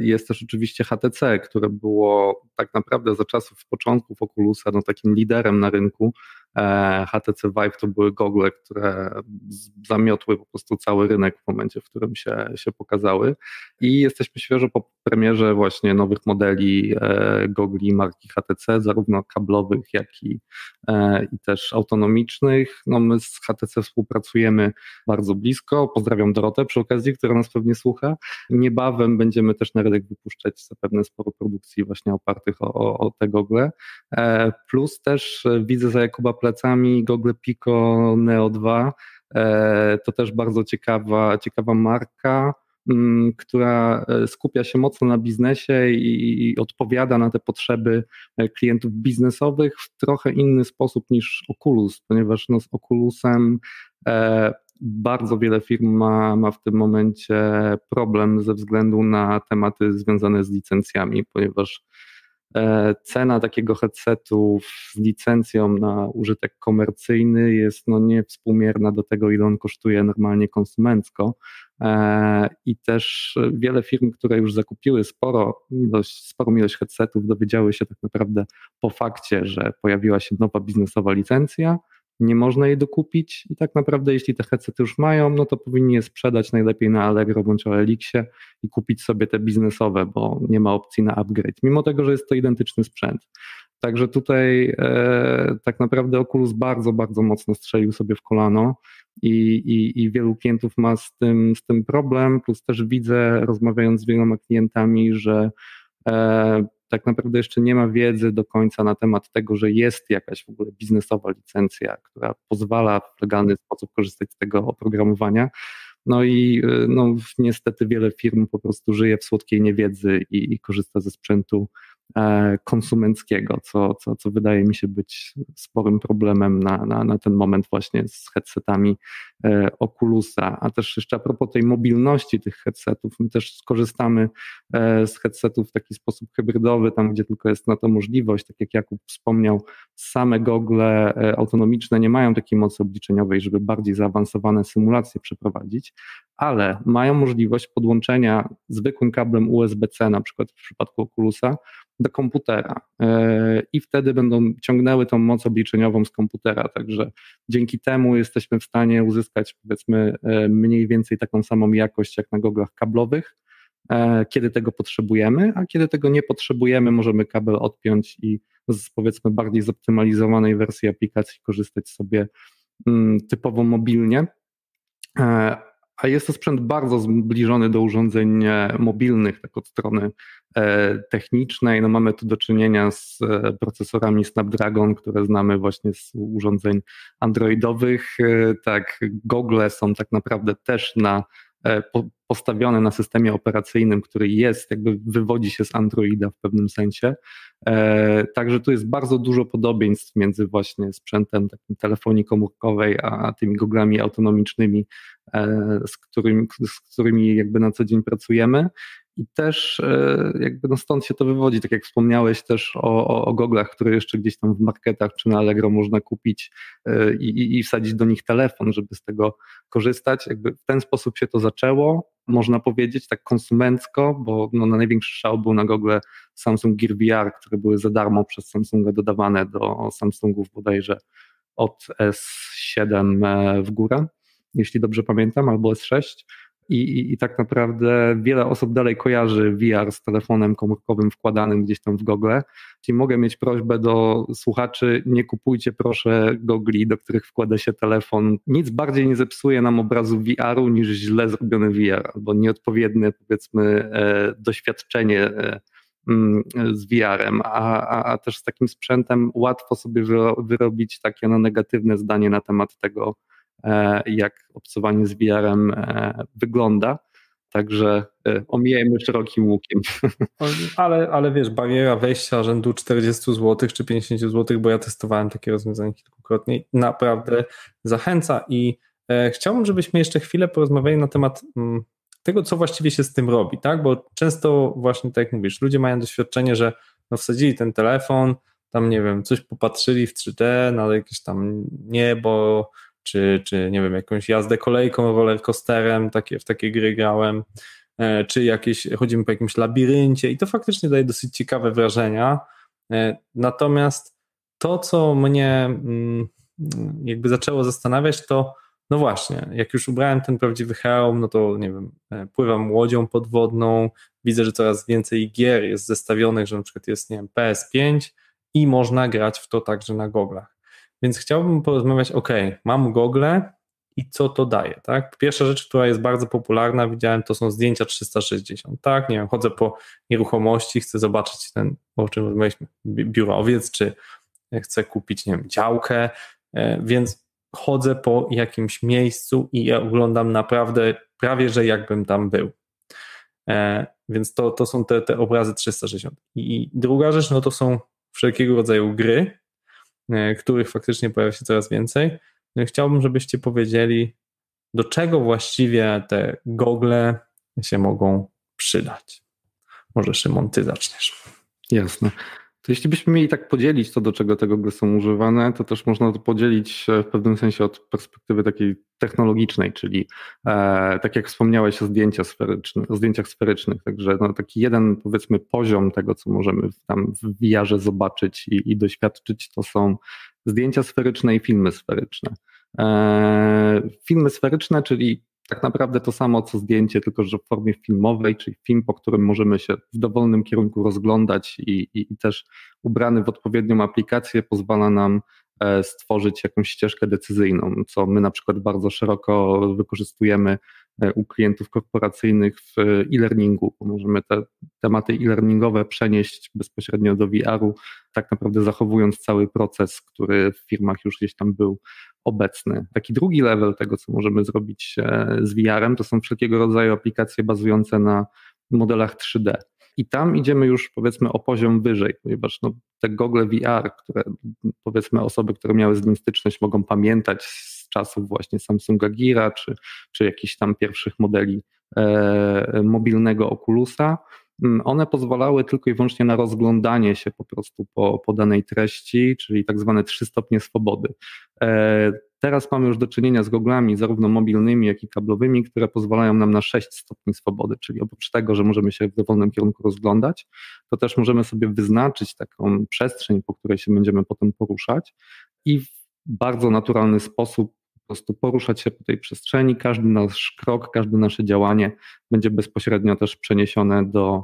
jest też oczywiście HTC, które było tak naprawdę za czasów początków Oculusa no takim liderem na rynku. HTC Vive to były gogle, które zamiotły po prostu cały rynek w momencie, w którym się, się pokazały i jesteśmy świeżo po premierze właśnie nowych modeli gogli marki HTC, zarówno kablowych, jak i i też autonomicznych. No my z HTC współpracujemy bardzo blisko. Pozdrawiam Dorotę przy okazji, która nas pewnie słucha. Niebawem będziemy też na rynek wypuszczać zapewne sporo produkcji właśnie opartych o, o te gogle. E, plus też widzę za Jakuba plecami gogle Pico Neo 2. E, to też bardzo ciekawa, ciekawa marka Mm, która e, skupia się mocno na biznesie i odpowiada na te potrzeby e, klientów biznesowych w trochę inny sposób niż Oculus, ponieważ no z Oculusem e, bardzo wiele firm ma, ma w tym momencie problem ze względu na tematy związane z licencjami, ponieważ cena takiego headsetu z licencją na użytek komercyjny jest no niewspółmierna do tego, ile on kosztuje normalnie konsumencko. E, I też wiele firm, które już zakupiły sporo ilość, sporą ilość headsetów, dowiedziały się tak naprawdę po fakcie, że pojawiła się nowa biznesowa licencja nie można jej dokupić i tak naprawdę jeśli te headsety już mają, no to powinni je sprzedać najlepiej na Allegro bądź OLX-ie i kupić sobie te biznesowe, bo nie ma opcji na upgrade, mimo tego, że jest to identyczny sprzęt. Także tutaj e, tak naprawdę Oculus bardzo, bardzo mocno strzelił sobie w kolano i, i, i wielu klientów ma z tym, z tym problem, plus też widzę, rozmawiając z wieloma klientami, że e, tak naprawdę jeszcze nie ma wiedzy do końca na temat tego, że jest jakaś w ogóle biznesowa licencja, która pozwala w legalny sposób korzystać z tego oprogramowania. No i e, no, niestety wiele firm po prostu żyje w słodkiej niewiedzy i, i korzysta ze sprzętu konsumenckiego, co, co, co wydaje mi się być sporym problemem na, na, na ten moment właśnie z headsetami e, Oculusa. A też jeszcze a propos tej mobilności tych headsetów, my też skorzystamy e, z headsetów w taki sposób hybrydowy, tam gdzie tylko jest na to możliwość, tak jak Jakub wspomniał, same gogle autonomiczne nie mają takiej mocy obliczeniowej, żeby bardziej zaawansowane symulacje przeprowadzić, ale mają możliwość podłączenia zwykłym kablem USB-C, na przykład w przypadku Oculusa, do komputera e, i wtedy będą ciągnęły tą moc obliczeniową z komputera. Także dzięki temu jesteśmy w stanie uzyskać powiedzmy e, mniej więcej taką samą jakość jak na goglach kablowych, e, kiedy tego potrzebujemy, a kiedy tego nie potrzebujemy, możemy kabel odpiąć i z powiedzmy bardziej zoptymalizowanej wersji aplikacji korzystać sobie mm, typowo mobilnie a jest to sprzęt bardzo zbliżony do urządzeń e, mobilnych, tak od strony e, technicznej. No mamy tu do czynienia z e, procesorami Snapdragon, które znamy właśnie z urządzeń androidowych. Tak, gogle są tak naprawdę też na postawione na systemie operacyjnym, który jest, jakby wywodzi się z Androida w pewnym sensie. Także tu jest bardzo dużo podobieństw między właśnie sprzętem takim telefonii komórkowej, a tymi goglami autonomicznymi z którymi, z którymi jakby na co dzień pracujemy. I też e, jakby no stąd się to wywodzi, tak jak wspomniałeś też o, o, o goglach, które jeszcze gdzieś tam w marketach czy na Allegro można kupić e, i, i wsadzić do nich telefon, żeby z tego korzystać. Jakby w ten sposób się to zaczęło, można powiedzieć, tak konsumencko, bo no, na największy szał był na gogle Samsung Gear VR, które były za darmo przez Samsunga dodawane do Samsungów bodajże od S7 w górę jeśli dobrze pamiętam, albo S6. I, i, I, tak naprawdę wiele osób dalej kojarzy VR z telefonem komórkowym wkładanym gdzieś tam w gogle. Czyli mogę mieć prośbę do słuchaczy, nie kupujcie proszę gogli, do których wkłada się telefon. Nic bardziej nie zepsuje nam obrazu VR-u niż źle zrobiony VR albo nieodpowiednie powiedzmy e, doświadczenie e, mm, z VR-em, a, a, a, też z takim sprzętem łatwo sobie wyrobić takie no, negatywne zdanie na temat tego, jak obcowanie z VR-em e, wygląda. Także e, omijajmy szerokim łukiem. Ale, ale wiesz, bariera wejścia rzędu 40 zł czy 50 zł, bo ja testowałem takie rozwiązanie kilkukrotnie, naprawdę zachęca i e, chciałbym, żebyśmy jeszcze chwilę porozmawiali na temat mm, tego, co właściwie się z tym robi, tak? Bo często właśnie tak jak mówisz, ludzie mają doświadczenie, że no wsadzili ten telefon, tam nie wiem, coś popatrzyli w 3D, na jakieś tam niebo, czy, czy nie wiem, jakąś jazdę kolejką, rollercoasterem, takie, w takie gry grałem, e, czy jakieś, chodzimy po jakimś labiryncie i to faktycznie daje dosyć ciekawe wrażenia. E, natomiast to, co mnie mm, jakby zaczęło zastanawiać, to no właśnie, jak już ubrałem ten prawdziwy hełm, no to nie wiem, e, pływam łodzią podwodną, widzę, że coraz więcej gier jest zestawionych, że na przykład jest, nie wiem, PS5 i można grać w to także na goglach. Więc chciałbym porozmawiać, ok, mam gogle i co to daje, tak? Pierwsza rzecz, która jest bardzo popularna, widziałem, to są zdjęcia 360, tak? Nie wiem, chodzę po nieruchomości, chcę zobaczyć ten, o czym rozmawialiśmy, biurowiec, czy chcę kupić, nie wiem, działkę, e, więc chodzę po jakimś miejscu i ja oglądam naprawdę prawie, że jakbym tam był. E, więc to, to są te, te obrazy 360. I druga rzecz, no to są wszelkiego rodzaju gry, których faktycznie pojawia się coraz więcej. No chciałbym, żebyście powiedzieli, do czego właściwie te gogle się mogą przydać. Może Szymon, ty zaczniesz. Jasne. To jeśli byśmy mieli tak podzielić to, do czego te gogle są używane, to też można to podzielić e, w pewnym sensie od perspektywy takiej technologicznej, czyli e, tak jak wspomniałeś o, zdjęcia o zdjęciach sferycznych, także no, taki jeden powiedzmy poziom tego, co możemy tam w VR-ze zobaczyć i, i doświadczyć, to są zdjęcia sferyczne i filmy sferyczne. E, filmy sferyczne, czyli tak naprawdę to samo co zdjęcie, tylko że w formie filmowej, czyli film, po którym możemy się w dowolnym kierunku rozglądać i, i, i też ubrany w odpowiednią aplikację pozwala nam e, stworzyć jakąś ścieżkę decyzyjną, co my na przykład bardzo szeroko wykorzystujemy e, u klientów korporacyjnych w e-learningu, bo możemy te tematy e-learningowe przenieść bezpośrednio do VR-u, tak naprawdę zachowując cały proces, który w firmach już gdzieś tam był obecny. Taki drugi level tego, co możemy zrobić e, z VR-em, to są wszelkiego rodzaju aplikacje bazujące na modelach 3D. I tam idziemy już powiedzmy o poziom wyżej, ponieważ no, te gogle VR, które powiedzmy osoby, które miały z nim styczność, mogą pamiętać z czasów właśnie Samsunga Gira czy, czy jakichś tam pierwszych modeli e, mobilnego Oculusa, one pozwalały tylko i wyłącznie na rozglądanie się po prostu po, po danej treści, czyli tak zwane trzy stopnie swobody. E, teraz mamy już do czynienia z goglami zarówno mobilnymi, jak i kablowymi, które pozwalają nam na 6 stopni swobody, czyli oprócz tego, że możemy się w dowolnym kierunku rozglądać, to też możemy sobie wyznaczyć taką przestrzeń, po której się będziemy potem poruszać i w bardzo naturalny sposób po prostu poruszać się po tej przestrzeni. Każdy nasz krok, każde nasze działanie będzie bezpośrednio też przeniesione do,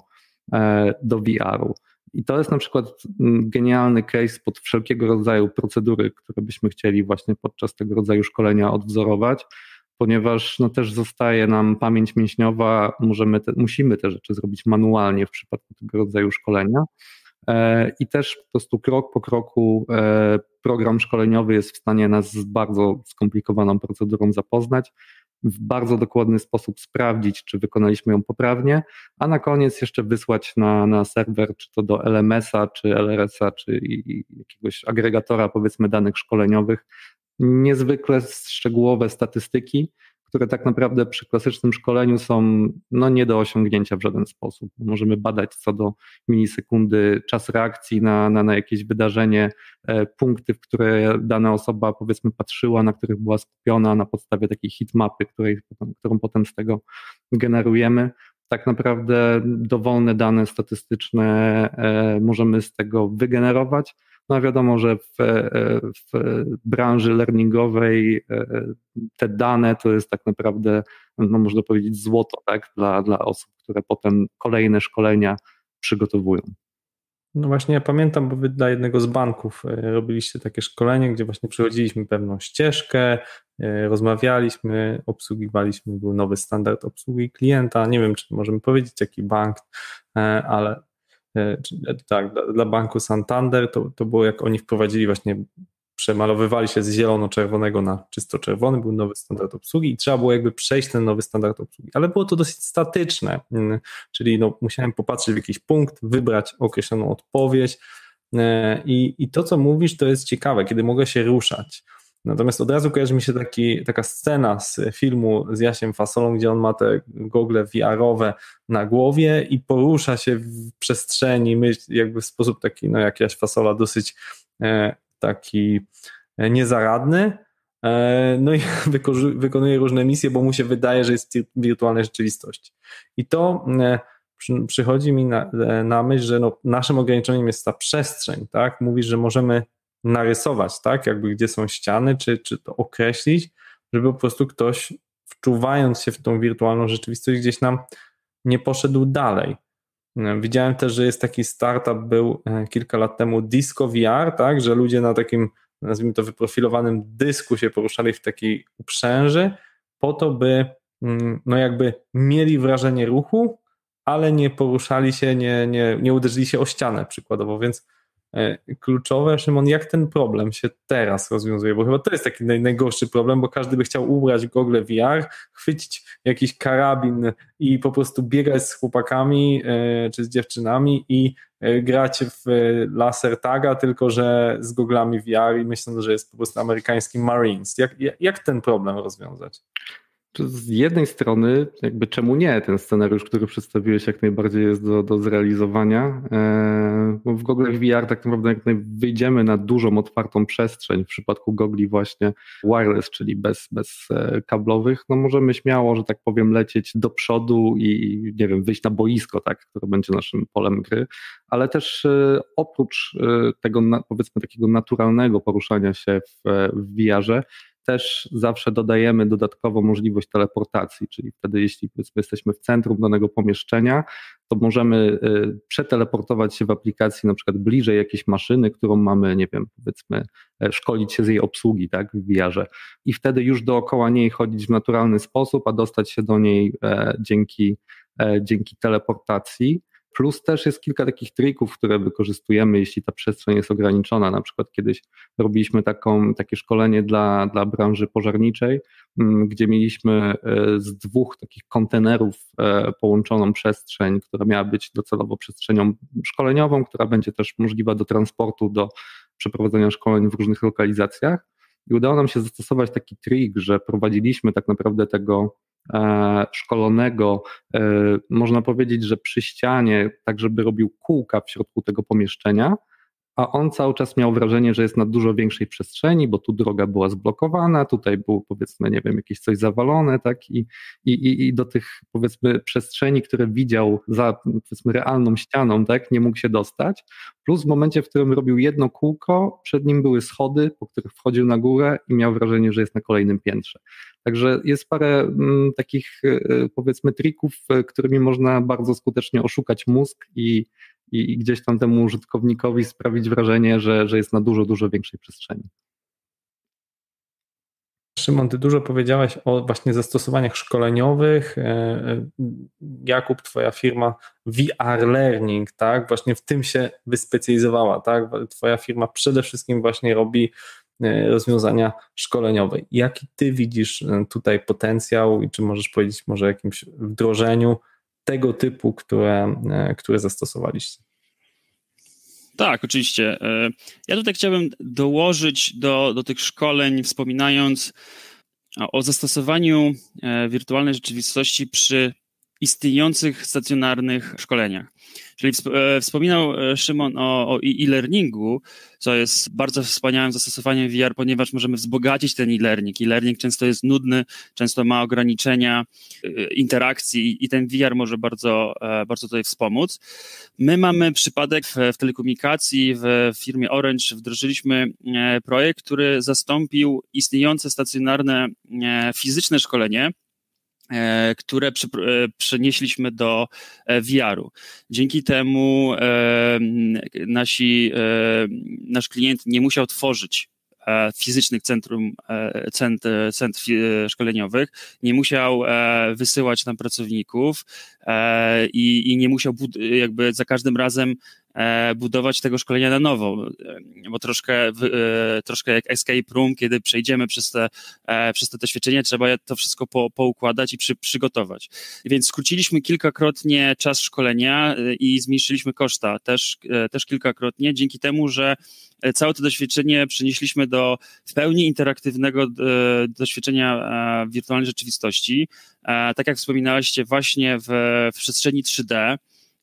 e, do VR-u. I to jest na przykład mm, genialny case pod wszelkiego rodzaju procedury, które byśmy chcieli właśnie podczas tego rodzaju szkolenia odwzorować, ponieważ no też zostaje nam pamięć mięśniowa, możemy te, musimy te rzeczy zrobić manualnie w przypadku tego rodzaju szkolenia. E, I też po prostu krok po kroku e, program szkoleniowy jest w stanie nas z bardzo skomplikowaną procedurą zapoznać, w bardzo dokładny sposób sprawdzić, czy wykonaliśmy ją poprawnie, a na koniec jeszcze wysłać na, na serwer, czy to do LMS-a, czy LRS-a, czy jakiegoś agregatora, powiedzmy, danych szkoleniowych, niezwykle szczegółowe statystyki, które tak naprawdę przy klasycznym szkoleniu są no, nie do osiągnięcia w żaden sposób. Możemy badać co do milisekundy czas reakcji na, na, na jakieś wydarzenie, e, punkty, w które dana osoba powiedzmy patrzyła, na których była skupiona na podstawie takiej hitmapy, której, którą potem z tego generujemy tak naprawdę dowolne dane statystyczne e, możemy z tego wygenerować. No wiadomo, że w, e, w branży learningowej e, te dane to jest tak naprawdę, no można powiedzieć, złoto tak, dla, dla osób, które potem kolejne szkolenia przygotowują. No właśnie, ja pamiętam, bo wy dla jednego z banków e, robiliście takie szkolenie, gdzie właśnie przechodziliśmy pewną ścieżkę, rozmawialiśmy, obsługiwaliśmy, był nowy standard obsługi klienta. Nie wiem, czy możemy powiedzieć, jaki bank, ale tak, dla, dla banku Santander to, to było jak oni wprowadzili właśnie, przemalowywali się z zielono-czerwonego na czysto czerwony, był nowy standard obsługi i trzeba było jakby przejść ten nowy standard obsługi, ale było to dosyć statyczne, mm, czyli no, musiałem popatrzeć w jakiś punkt, wybrać określoną odpowiedź e, i, i to, co mówisz, to jest ciekawe, kiedy mogę się ruszać. Natomiast od razu kojarzy mi się taki, taka scena z filmu z Jasiem Fasolą, gdzie on ma te gogle VR-owe na głowie i porusza się w przestrzeni, myśl, jakby w sposób taki, no jak Jaś Fasola, dosyć e, taki e, niezaradny. E, no i wykonuje różne misje, bo mu się wydaje, że jest w wirtualnej rzeczywistości. I to e, przy, przychodzi mi na, e, na myśl, że no, naszym ograniczeniem jest ta przestrzeń, tak? Mówisz, że możemy narysować, tak, jakby gdzie są ściany, czy, czy to określić, żeby po prostu ktoś wczuwając się w tą wirtualną rzeczywistość gdzieś nam nie poszedł dalej. Widziałem też, że jest taki startup, był e, kilka lat temu Disco VR, tak, że ludzie na takim, nazwijmy to, wyprofilowanym dysku się poruszali w takiej uprzęży, po to, by mm, no jakby mieli wrażenie ruchu, ale nie poruszali się, nie, nie, nie uderzyli się o ścianę przykładowo, więc E, kluczowe. Szymon, jak ten problem się teraz rozwiązuje? Bo chyba to jest taki najgorszy problem, bo każdy by chciał ubrać gogle VR, chwycić jakiś karabin i po prostu biegać z chłopakami e, czy z dziewczynami i e, grać w laser taga, tylko że z goglami VR i myśląc, że jest po prostu amerykański Marines. Jak, jak ten problem rozwiązać? Z jednej strony, jakby czemu nie, ten scenariusz, który przedstawiłeś, jak najbardziej jest do, do zrealizowania. E, bo w goglach VR tak naprawdę jak wyjdziemy na dużą, otwartą przestrzeń, w przypadku gogli właśnie wireless, czyli bez, bez e, kablowych, no możemy śmiało, że tak powiem, lecieć do przodu i nie wiem, wyjść na boisko, tak, które będzie naszym polem gry, ale też e, oprócz tego powiedzmy takiego naturalnego poruszania się w, w VR-ze, też zawsze dodajemy dodatkową możliwość teleportacji, czyli wtedy jeśli jesteśmy w centrum danego pomieszczenia, to możemy y, przeteleportować się w aplikacji na przykład bliżej jakiejś maszyny, którą mamy, nie wiem, powiedzmy, e, szkolić się z jej obsługi, tak, w VR-ze. I wtedy już dookoła niej chodzić w naturalny sposób, a dostać się do niej e, dzięki, e, dzięki teleportacji. Plus też jest kilka takich trików, które wykorzystujemy, jeśli ta przestrzeń jest ograniczona. Na przykład kiedyś robiliśmy taką, takie szkolenie dla, dla branży pożarniczej, mm, gdzie mieliśmy e, z dwóch takich kontenerów e, połączoną przestrzeń, która miała być docelowo przestrzenią szkoleniową, która będzie też możliwa do transportu, do przeprowadzenia szkoleń w różnych lokalizacjach. I udało nam się zastosować taki trik, że prowadziliśmy tak naprawdę tego szkolonego, e, można powiedzieć, że przy ścianie, tak żeby robił kółka w środku tego pomieszczenia, a on cały czas miał wrażenie, że jest na dużo większej przestrzeni, bo tu droga była zblokowana, tutaj było powiedzmy, nie wiem, jakieś coś zawalone, tak, i, i, i do tych powiedzmy przestrzeni, które widział za powiedzmy realną ścianą, tak, nie mógł się dostać, plus w momencie, w którym robił jedno kółko, przed nim były schody, po których wchodził na górę i miał wrażenie, że jest na kolejnym piętrze. Także jest parę mm, takich e, powiedzmy trików, e, którymi można bardzo skutecznie oszukać mózg i i, gdzieś tam temu użytkownikowi sprawić wrażenie, że, że jest na dużo, dużo większej przestrzeni. Szymon, ty dużo powiedziałeś o właśnie zastosowaniach szkoleniowych. E, Jakub, twoja firma VR Learning, tak? Właśnie w tym się wyspecjalizowała, tak? Twoja firma przede wszystkim właśnie robi rozwiązania szkoleniowe. Jaki ty widzisz tutaj potencjał i czy możesz powiedzieć może o jakimś wdrożeniu tego typu, które, e, które zastosowaliście. Tak, oczywiście. E, ja tutaj chciałbym dołożyć do, do tych szkoleń, wspominając o zastosowaniu e, wirtualnej rzeczywistości przy istniejących stacjonarnych szkoleniach. Czyli e, wspominał e, Szymon o, o e-learningu, co jest bardzo wspaniałym zastosowaniem VR, ponieważ możemy wzbogacić ten e-learning. E-learning często jest nudny, często ma ograniczenia e, interakcji i ten VR może bardzo, bardzo tutaj wspomóc. My mamy przypadek w, w telekomunikacji, w firmie Orange wdrożyliśmy projekt, który zastąpił istniejące stacjonarne fizyczne szkolenie E, które e, przenieśliśmy do e, VR-u. Dzięki temu nasi, nasz klient nie musiał tworzyć fizycznych centrum, cent, centr szkoleniowych, nie musiał wysyłać tam pracowników i, i nie musiał jakby za każdym razem E, budować tego szkolenia na nowo, e, bo troszkę, e, troszkę jak escape room, kiedy przejdziemy przez te, przez te doświadczenie, trzeba to wszystko po, poukładać i przy, przygotować. Więc skróciliśmy kilkakrotnie czas szkolenia i zmniejszyliśmy koszta też, też kilkakrotnie, dzięki temu, że całe to doświadczenie przenieśliśmy do w pełni interaktywnego doświadczenia wirtualnej rzeczywistości. Tak jak wspominaliście, właśnie w, w przestrzeni 3D.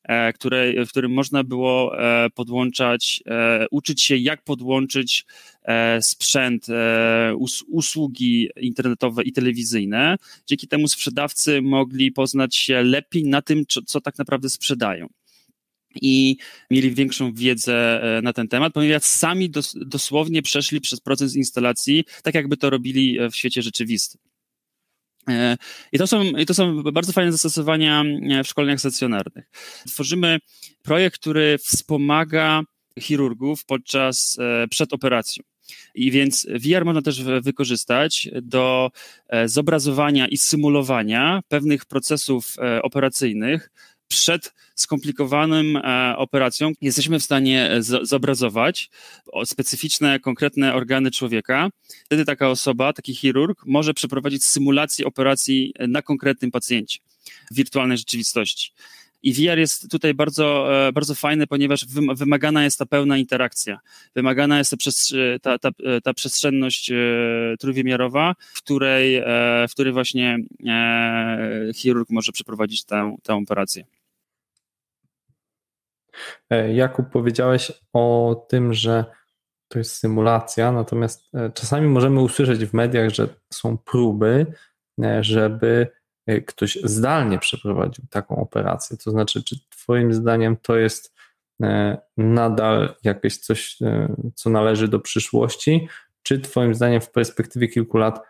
E, które, w którym można było e, podłączać, e, uczyć się, jak podłączyć sprzęt, usługi internetowe i telewizyjne. Dzięki temu sprzedawcy mogli poznać się lepiej na tym, co, tak naprawdę sprzedają i mieli większą wiedzę na ten temat, ponieważ sami dos, dosłownie przeszli przez proces instalacji, tak jakby to robili w świecie rzeczywistym. E, I to, są, I to są bardzo fajne zastosowania e, w szkoleniach stacjonarnych. Tworzymy projekt, który wspomaga chirurgów podczas e, przed operacją. I więc VR można też wykorzystać do zobrazowania i symulowania pewnych procesów operacyjnych przed skomplikowanym e, operacją jesteśmy w stanie e, zobrazować specyficzne, konkretne organy człowieka. Wtedy taka osoba, taki chirurg może przeprowadzić symulację operacji na konkretnym pacjencie w wirtualnej rzeczywistości. I VR jest tutaj bardzo, bardzo fajny, ponieważ wymagana jest ta pełna interakcja. Wymagana jest ta, ta, ta, ta przestrzenność trójwymiarowa, w której, w której właśnie chirurg może przeprowadzić tę, tę operację. E, Jakub, powiedziałeś o tym, że to jest symulacja, natomiast e, czasami możemy usłyszeć w mediach, że są próby, e, żeby ktoś zdalnie przeprowadził taką operację. To znaczy, czy Twoim zdaniem to jest nadal jakieś coś, co należy do przyszłości, czy Twoim zdaniem w perspektywie kilku lat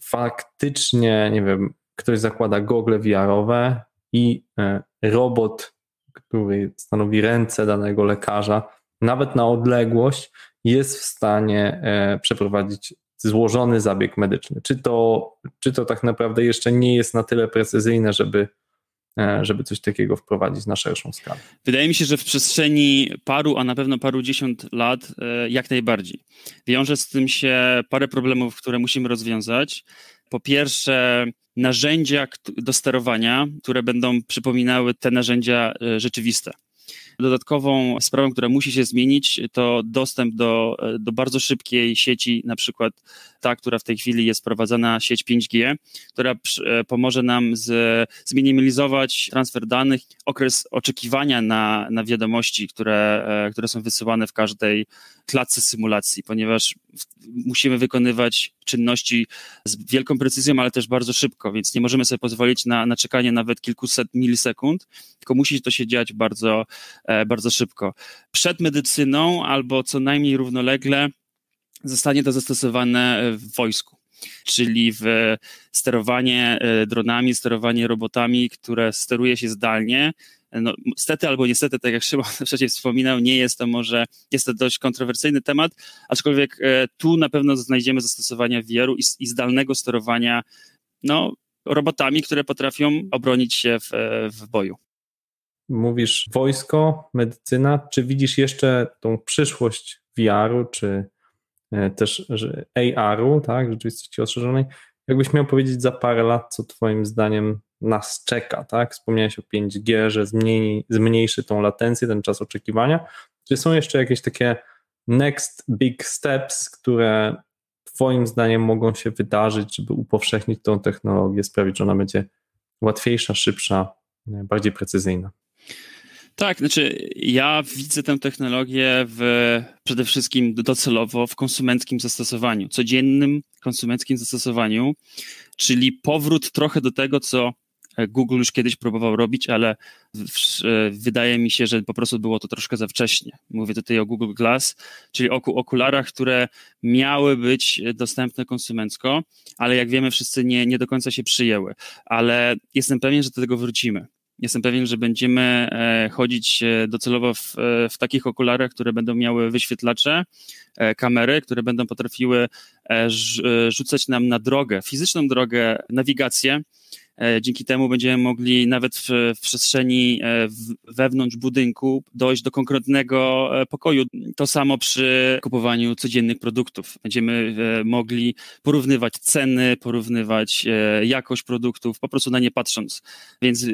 faktycznie, nie wiem, ktoś zakłada gogle VR-owe i robot który stanowi ręce danego lekarza, nawet na odległość, jest w stanie e, przeprowadzić złożony zabieg medyczny. Czy to, czy to tak naprawdę jeszcze nie jest na tyle precyzyjne, żeby, e, żeby coś takiego wprowadzić na szerszą skalę? Wydaje mi się, że w przestrzeni paru, a na pewno paru dziesiąt lat e, jak najbardziej. Wiąże z tym się parę problemów, które musimy rozwiązać. Po pierwsze, narzędzia do sterowania, które będą przypominały te narzędzia e, rzeczywiste. Dodatkową sprawą, która musi się zmienić, to dostęp do, e, do bardzo szybkiej sieci, na przykład ta, która w tej chwili jest prowadzona, sieć 5G, która e, pomoże nam z, zminimalizować transfer danych, okres oczekiwania na, na wiadomości, które, które są wysyłane w każdej klatce symulacji, ponieważ musimy wykonywać czynności z wielką precyzją, ale też bardzo szybko, więc nie możemy sobie pozwolić na, na czekanie nawet kilkuset milisekund, tylko musi to się dziać bardzo, e, bardzo szybko. Przed medycyną albo co najmniej równolegle zostanie to zastosowane w wojsku czyli w sterowanie e, dronami, sterowanie robotami, które steruje się zdalnie, no, stety albo niestety, tak jak Szymon wcześniej wspominał, nie jest to może, jest to dość kontrowersyjny temat, aczkolwiek e, tu na pewno znajdziemy zastosowania VR-u i, i zdalnego sterowania no, robotami, które potrafią obronić się w, w boju. Mówisz wojsko, medycyna. Czy widzisz jeszcze tą przyszłość VR-u, czy e, też AR-u, tak, rzeczywistości rozszerzonej? Jakbyś miał powiedzieć za parę lat, co Twoim zdaniem nas czeka, tak? Wspomniałeś o 5G, że zmniej, zmniejszy tą latencję, ten czas oczekiwania. Czy są jeszcze jakieś takie next big steps, które Twoim zdaniem mogą się wydarzyć, żeby upowszechnić tą technologię, sprawić, że ona będzie łatwiejsza, szybsza, bardziej precyzyjna? Tak, znaczy ja widzę tę technologię w, przede wszystkim docelowo w konsumenckim zastosowaniu, codziennym konsumenckim zastosowaniu, czyli powrót trochę do tego, co Google już kiedyś próbował robić, ale wydaje mi się, że po prostu było to troszkę za wcześnie. Mówię tutaj o Google Glass, czyli o okularach, które miały być dostępne konsumencko, ale jak wiemy, wszyscy nie, nie do końca się przyjęły. Ale jestem pewien, że do tego wrócimy. Jestem pewien, że będziemy e, chodzić e, docelowo w, e, w takich okularach, które będą miały wyświetlacze, kamery, które będą potrafiły rzucać nam na drogę, fizyczną drogę, nawigację, E, dzięki temu będziemy mogli nawet w, w przestrzeni e, wewnątrz budynku dojść do konkretnego e, pokoju. To samo przy kupowaniu codziennych produktów. Będziemy mogli porównywać ceny, porównywać jakość produktów, po prostu na nie patrząc. Więc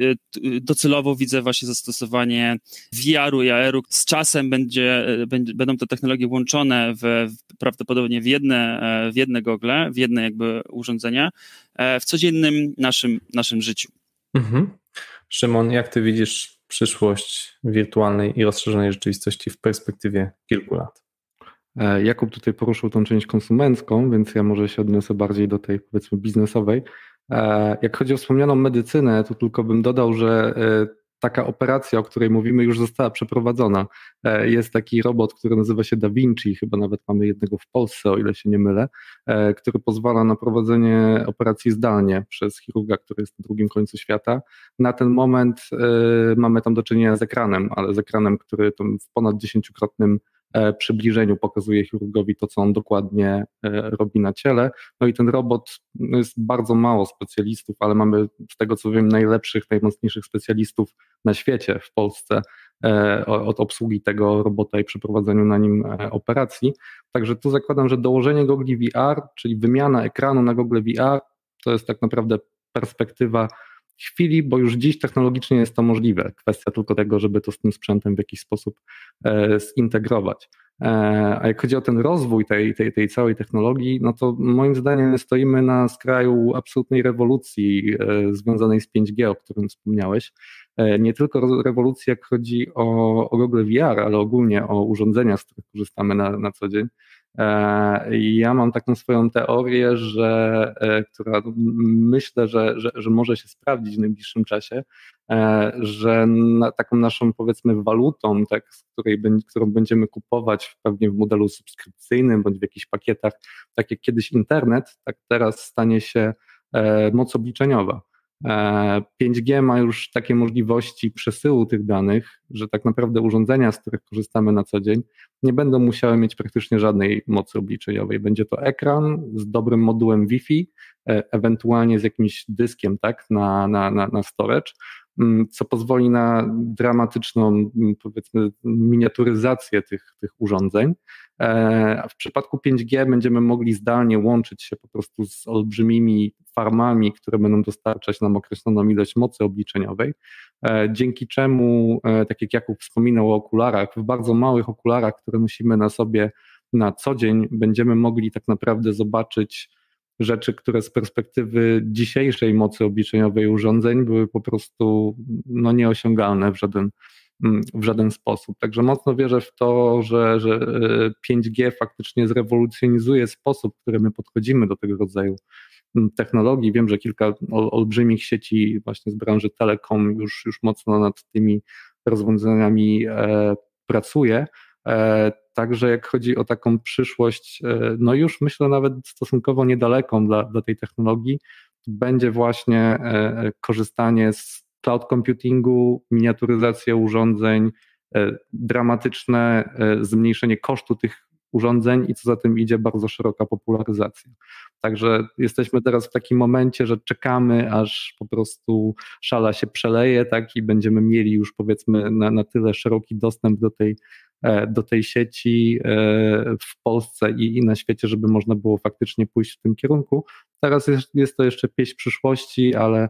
docelowo widzę właśnie zastosowanie VR-u i AR-u. Z czasem będzie, będą te technologie łączone w, prawdopodobnie w jedne, w jedne gogle, w jedne jakby urządzenia, w codziennym naszym naszym życiu. Mhm. Szymon, jak ty widzisz przyszłość wirtualnej i rozszerzonej rzeczywistości w perspektywie kilku lat? E, Jakub tutaj poruszył tą część konsumencką, więc ja może się odniosę bardziej do tej powiedzmy biznesowej. E, jak chodzi o wspomnianą medycynę, to tylko bym dodał, że e, taka operacja, o której mówimy, już została przeprowadzona. E, jest taki robot, który nazywa się Da Vinci, chyba nawet mamy jednego w Polsce, o ile się nie mylę, e, który pozwala na prowadzenie operacji zdalnie przez chirurga, który jest na drugim końcu świata. Na ten moment e, mamy tam do czynienia z ekranem, ale z ekranem, który w ponad dziesięciokrotnym przybliżeniu pokazuje chirurgowi to, co on dokładnie e, robi na ciele. No i ten robot, no jest bardzo mało specjalistów, ale mamy z tego co wiem najlepszych, najmocniejszych specjalistów na świecie, w Polsce, e, od obsługi tego robota i przeprowadzeniu na nim operacji. Także tu zakładam, że dołożenie gogli VR, czyli wymiana ekranu na gogle VR, to jest tak naprawdę perspektywa chwili, bo już dziś technologicznie jest to możliwe. Kwestia tylko tego, żeby to z tym sprzętem w jakiś sposób zintegrować. A jak chodzi o ten rozwój tej, tej, tej całej technologii, no to moim zdaniem stoimy na skraju absolutnej rewolucji związanej z 5G, o którym wspomniałeś. E, nie tylko rewolucji, jak chodzi o, o Google VR, ale ogólnie o urządzenia, z których korzystamy na, na co dzień. E, ja mam taką swoją teorię, że, e, która myślę, że, że, że może się sprawdzić w najbliższym czasie, że na, taką naszą powiedzmy walutą, tak, z której, którą będziemy kupować pewnie w modelu subskrypcyjnym bądź w jakichś pakietach, tak jak kiedyś internet, tak teraz stanie się moc obliczeniowa. 5G e, ma już takie możliwości przesyłu tych danych, że tak naprawdę urządzenia, z których korzystamy na co dzień, nie będą musiały mieć praktycznie żadnej mocy obliczeniowej. Będzie to ekran z dobrym modułem Wi-Fi, e, ewentualnie z jakimś dyskiem tak, na, na, na, na storage, mm, co pozwoli na dramatyczną, mm, powiedzmy, miniaturyzację tych, tych urządzeń. E, w przypadku 5G będziemy mogli zdalnie łączyć się po prostu z olbrzymimi farmami, które będą dostarczać nam określoną ilość mocy obliczeniowej, e, dzięki czemu, e, tak jak Jakub wspominał o okularach, w bardzo małych okularach, które nosimy na sobie na co dzień, będziemy mogli tak naprawdę zobaczyć rzeczy, które z perspektywy dzisiejszej mocy obliczeniowej urządzeń były po prostu no, nieosiągalne w żaden, w żaden sposób. Także mocno wierzę w to, że, że 5G e, faktycznie zrewolucjonizuje sposób, w którym my podchodzimy do tego rodzaju technologii. Wiem, że kilka olbrzymich sieci właśnie z branży telekom już, już mocno nad tymi rozwiązaniami e, pracuje. E, także jak chodzi o taką przyszłość, e, no już myślę nawet stosunkowo niedaleką dla, dla tej technologii, będzie właśnie korzystanie z cloud computingu, miniaturyzacja urządzeń, dramatyczne zmniejszenie kosztu tych urządzeń i co za tym idzie bardzo szeroka popularyzacja. Także jesteśmy teraz w takim momencie, że czekamy, aż po prostu szala się przeleje, tak i będziemy mieli już powiedzmy na, na tyle szeroki dostęp do tej, e, do tej sieci e, w Polsce i, i na świecie, żeby można było faktycznie pójść w tym kierunku. Teraz jest, jest to jeszcze pieśń przyszłości, ale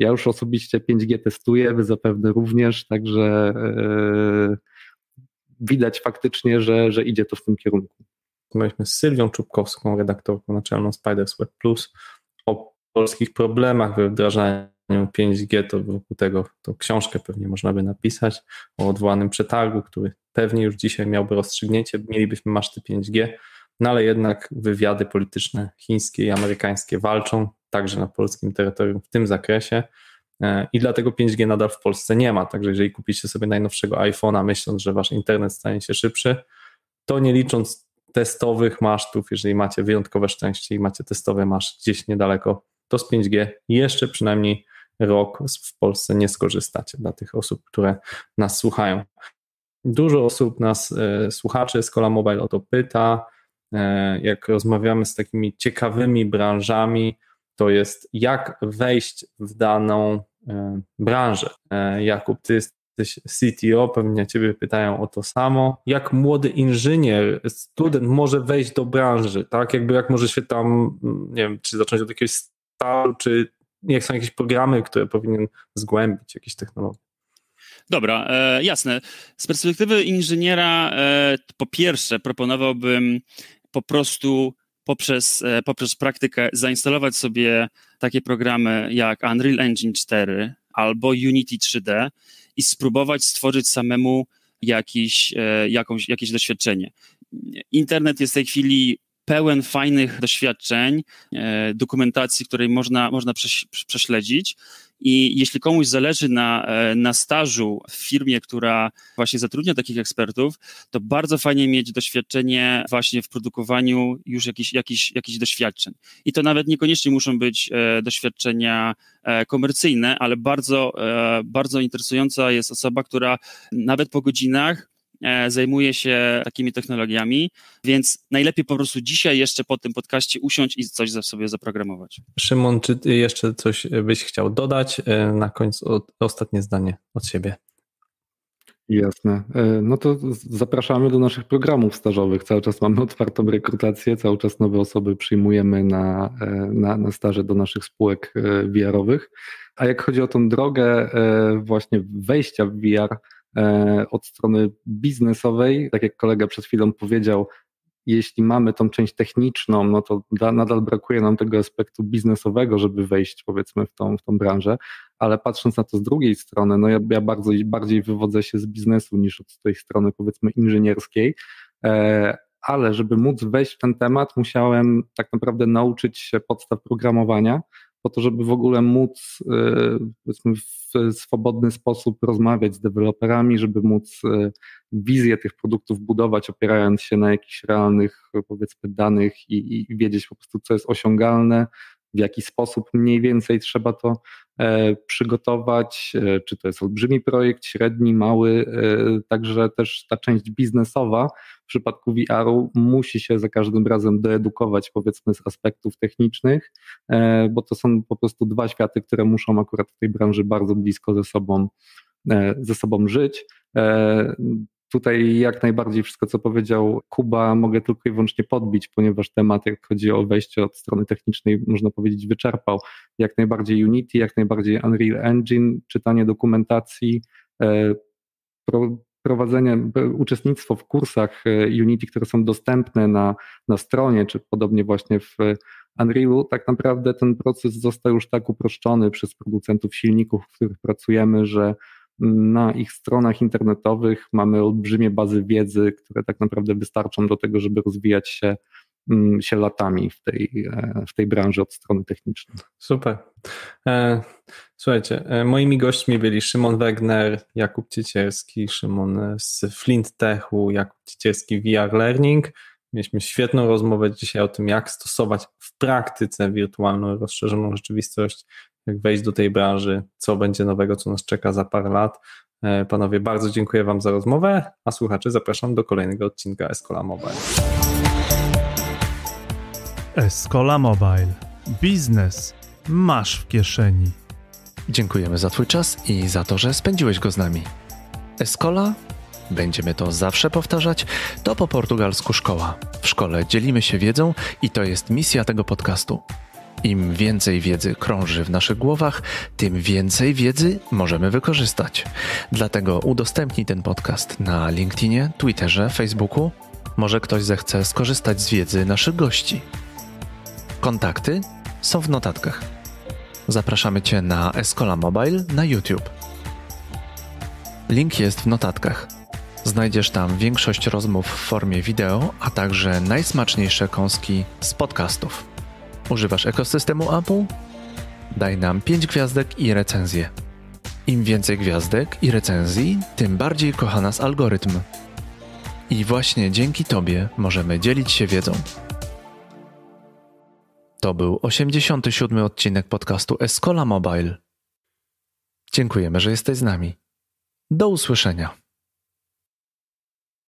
ja już osobiście 5G testuję, wy zapewne również, także yy, widać faktycznie, że, że idzie to w tym kierunku. Rozmawialiśmy z Sylwią Czubkowską, redaktorką naczelną Spiders Web Plus, o polskich problemach we wdrażaniu 5G, to wokół tego to książkę pewnie można by napisać o odwołanym przetargu, który pewnie już dzisiaj miałby rozstrzygnięcie, mielibyśmy maszty 5G, no ale jednak wywiady polityczne chińskie i amerykańskie walczą także na polskim terytorium w tym zakresie. E, i dlatego 5G nadal w Polsce nie ma. Także jeżeli kupicie sobie najnowszego iPhone'a, myśląc, że wasz internet stanie się szybszy, to nie licząc testowych masztów, jeżeli macie wyjątkowe szczęście i macie testowy masz gdzieś niedaleko, to z 5G jeszcze przynajmniej rok w Polsce nie skorzystacie dla tych osób, które nas słuchają. Dużo osób nas, e, słuchaczy Skola Mobile o to pyta, e, jak rozmawiamy z takimi ciekawymi branżami, to jest jak wejść w daną E, branżę. E, Jakub, ty jesteś CTO, pewnie ciebie pytają o to samo. Jak młody inżynier, student może wejść do branży, tak? Jakby jak może się tam, nie wiem, czy zacząć od jakiegoś stażu, czy jak są jakieś programy, które powinien zgłębić, jakieś technologie? Dobra, e, jasne. Z perspektywy inżyniera, e, po pierwsze, proponowałbym po prostu poprzez, e, poprzez praktykę zainstalować sobie takie programy jak Unreal Engine 4 albo Unity 3D i spróbować stworzyć samemu jakiś, e, jakąś, jakieś doświadczenie. Internet jest w tej chwili pełen fajnych doświadczeń, e, dokumentacji, której można, można prześledzić. I jeśli komuś zależy na, e, na stażu w firmie, która właśnie zatrudnia takich ekspertów, to bardzo fajnie mieć doświadczenie właśnie w produkowaniu już jakichś, jakichś, jakichś doświadczeń. I to nawet niekoniecznie muszą być e, doświadczenia komercyjne, ale bardzo, bardzo interesująca jest osoba, która nawet po godzinach zajmuje się takimi technologiami, więc najlepiej po prostu dzisiaj jeszcze po tym podcaście usiąść i coś sobie zaprogramować. Szymon, czy ty jeszcze coś byś chciał dodać? E, na końcu ostatnie zdanie od siebie. Jasne. E, no to zapraszamy do naszych programów stażowych. Cały czas mamy otwartą rekrutację, cały czas nowe osoby przyjmujemy na, e, na, na staże do naszych spółek e, VR-owych. A jak chodzi o tą drogę właśnie wejścia w VR od strony biznesowej, tak jak kolega przed chwilą powiedział, jeśli mamy tą część techniczną, no to da, nadal brakuje nam tego aspektu biznesowego, żeby wejść powiedzmy w tą, w tą branżę, ale patrząc na to z drugiej strony, no ja, ja bardzo, bardziej wywodzę się z biznesu niż od tej strony powiedzmy inżynierskiej, e, ale żeby móc wejść w ten temat, musiałem tak naprawdę nauczyć się podstaw programowania, po to, żeby w ogóle móc e, powiedzmy, w swobodny sposób rozmawiać z deweloperami, żeby móc e, wizję tych produktów budować, opierając się na jakichś realnych, powiedzmy, danych i, i wiedzieć po prostu, co jest osiągalne, w jaki sposób mniej więcej trzeba to przygotować, e, czy to jest olbrzymi projekt, średni, mały, e, także też ta część biznesowa w przypadku VR-u musi się za każdym razem doedukować powiedzmy z aspektów technicznych, bo to są po prostu dwa światy, które muszą akurat w tej branży bardzo blisko ze sobą, ze sobą żyć. Tutaj jak najbardziej wszystko, co powiedział Kuba, mogę tylko i wyłącznie podbić, ponieważ temat, jak chodzi o wejście od strony technicznej, można powiedzieć, wyczerpał. Jak najbardziej Unity, jak najbardziej Unreal Engine, czytanie dokumentacji, e, prowadzenie, uczestnictwo w kursach e, Unity, które są dostępne na, na stronie, czy podobnie właśnie w Unrealu, tak naprawdę ten proces został już tak uproszczony przez producentów silników, w których pracujemy, że na ich stronach internetowych mamy olbrzymie bazy wiedzy, które tak naprawdę wystarczą do tego, żeby rozwijać się, mm, się latami w tej, e, w tej branży od strony technicznej. Super. E, słuchajcie, e, moimi gośćmi byli Szymon Wegner, Jakub Ciecierski, Szymon z Flint Techu, Jakub Ciecierski VR Learning. Mieliśmy świetną rozmowę dzisiaj o tym, jak stosować w praktyce wirtualną, rozszerzoną rzeczywistość jak wejść do tej branży, co będzie nowego, co nas czeka za parę lat. E, panowie, bardzo dziękuję Wam za rozmowę, a słuchaczy zapraszam do kolejnego odcinka Escola Mobile. Escola Mobile. Biznes masz w kieszeni. Dziękujemy za Twój czas i za to, że spędziłeś go z nami. Escola, będziemy to zawsze powtarzać, to po portugalsku szkoła. W szkole dzielimy się wiedzą i to jest misja tego podcastu. Im więcej wiedzy krąży w naszych głowach, tym więcej wiedzy możemy wykorzystać. Dlatego udostępnij ten podcast na LinkedInie, Twitterze, Facebooku. Może ktoś zechce skorzystać z wiedzy naszych gości. Kontakty są w notatkach. Zapraszamy Cię na Escola Mobile na YouTube. Link jest w notatkach. Znajdziesz tam większość rozmów w formie wideo, a także najsmaczniejsze kąski z podcastów. Używasz ekosystemu Apple? Daj nam 5 gwiazdek i recenzję. Im więcej gwiazdek i recenzji, tym bardziej kocha nas algorytm. I właśnie dzięki Tobie możemy dzielić się wiedzą. To był 87. odcinek podcastu Escola Mobile. Dziękujemy, że jesteś z nami. Do usłyszenia.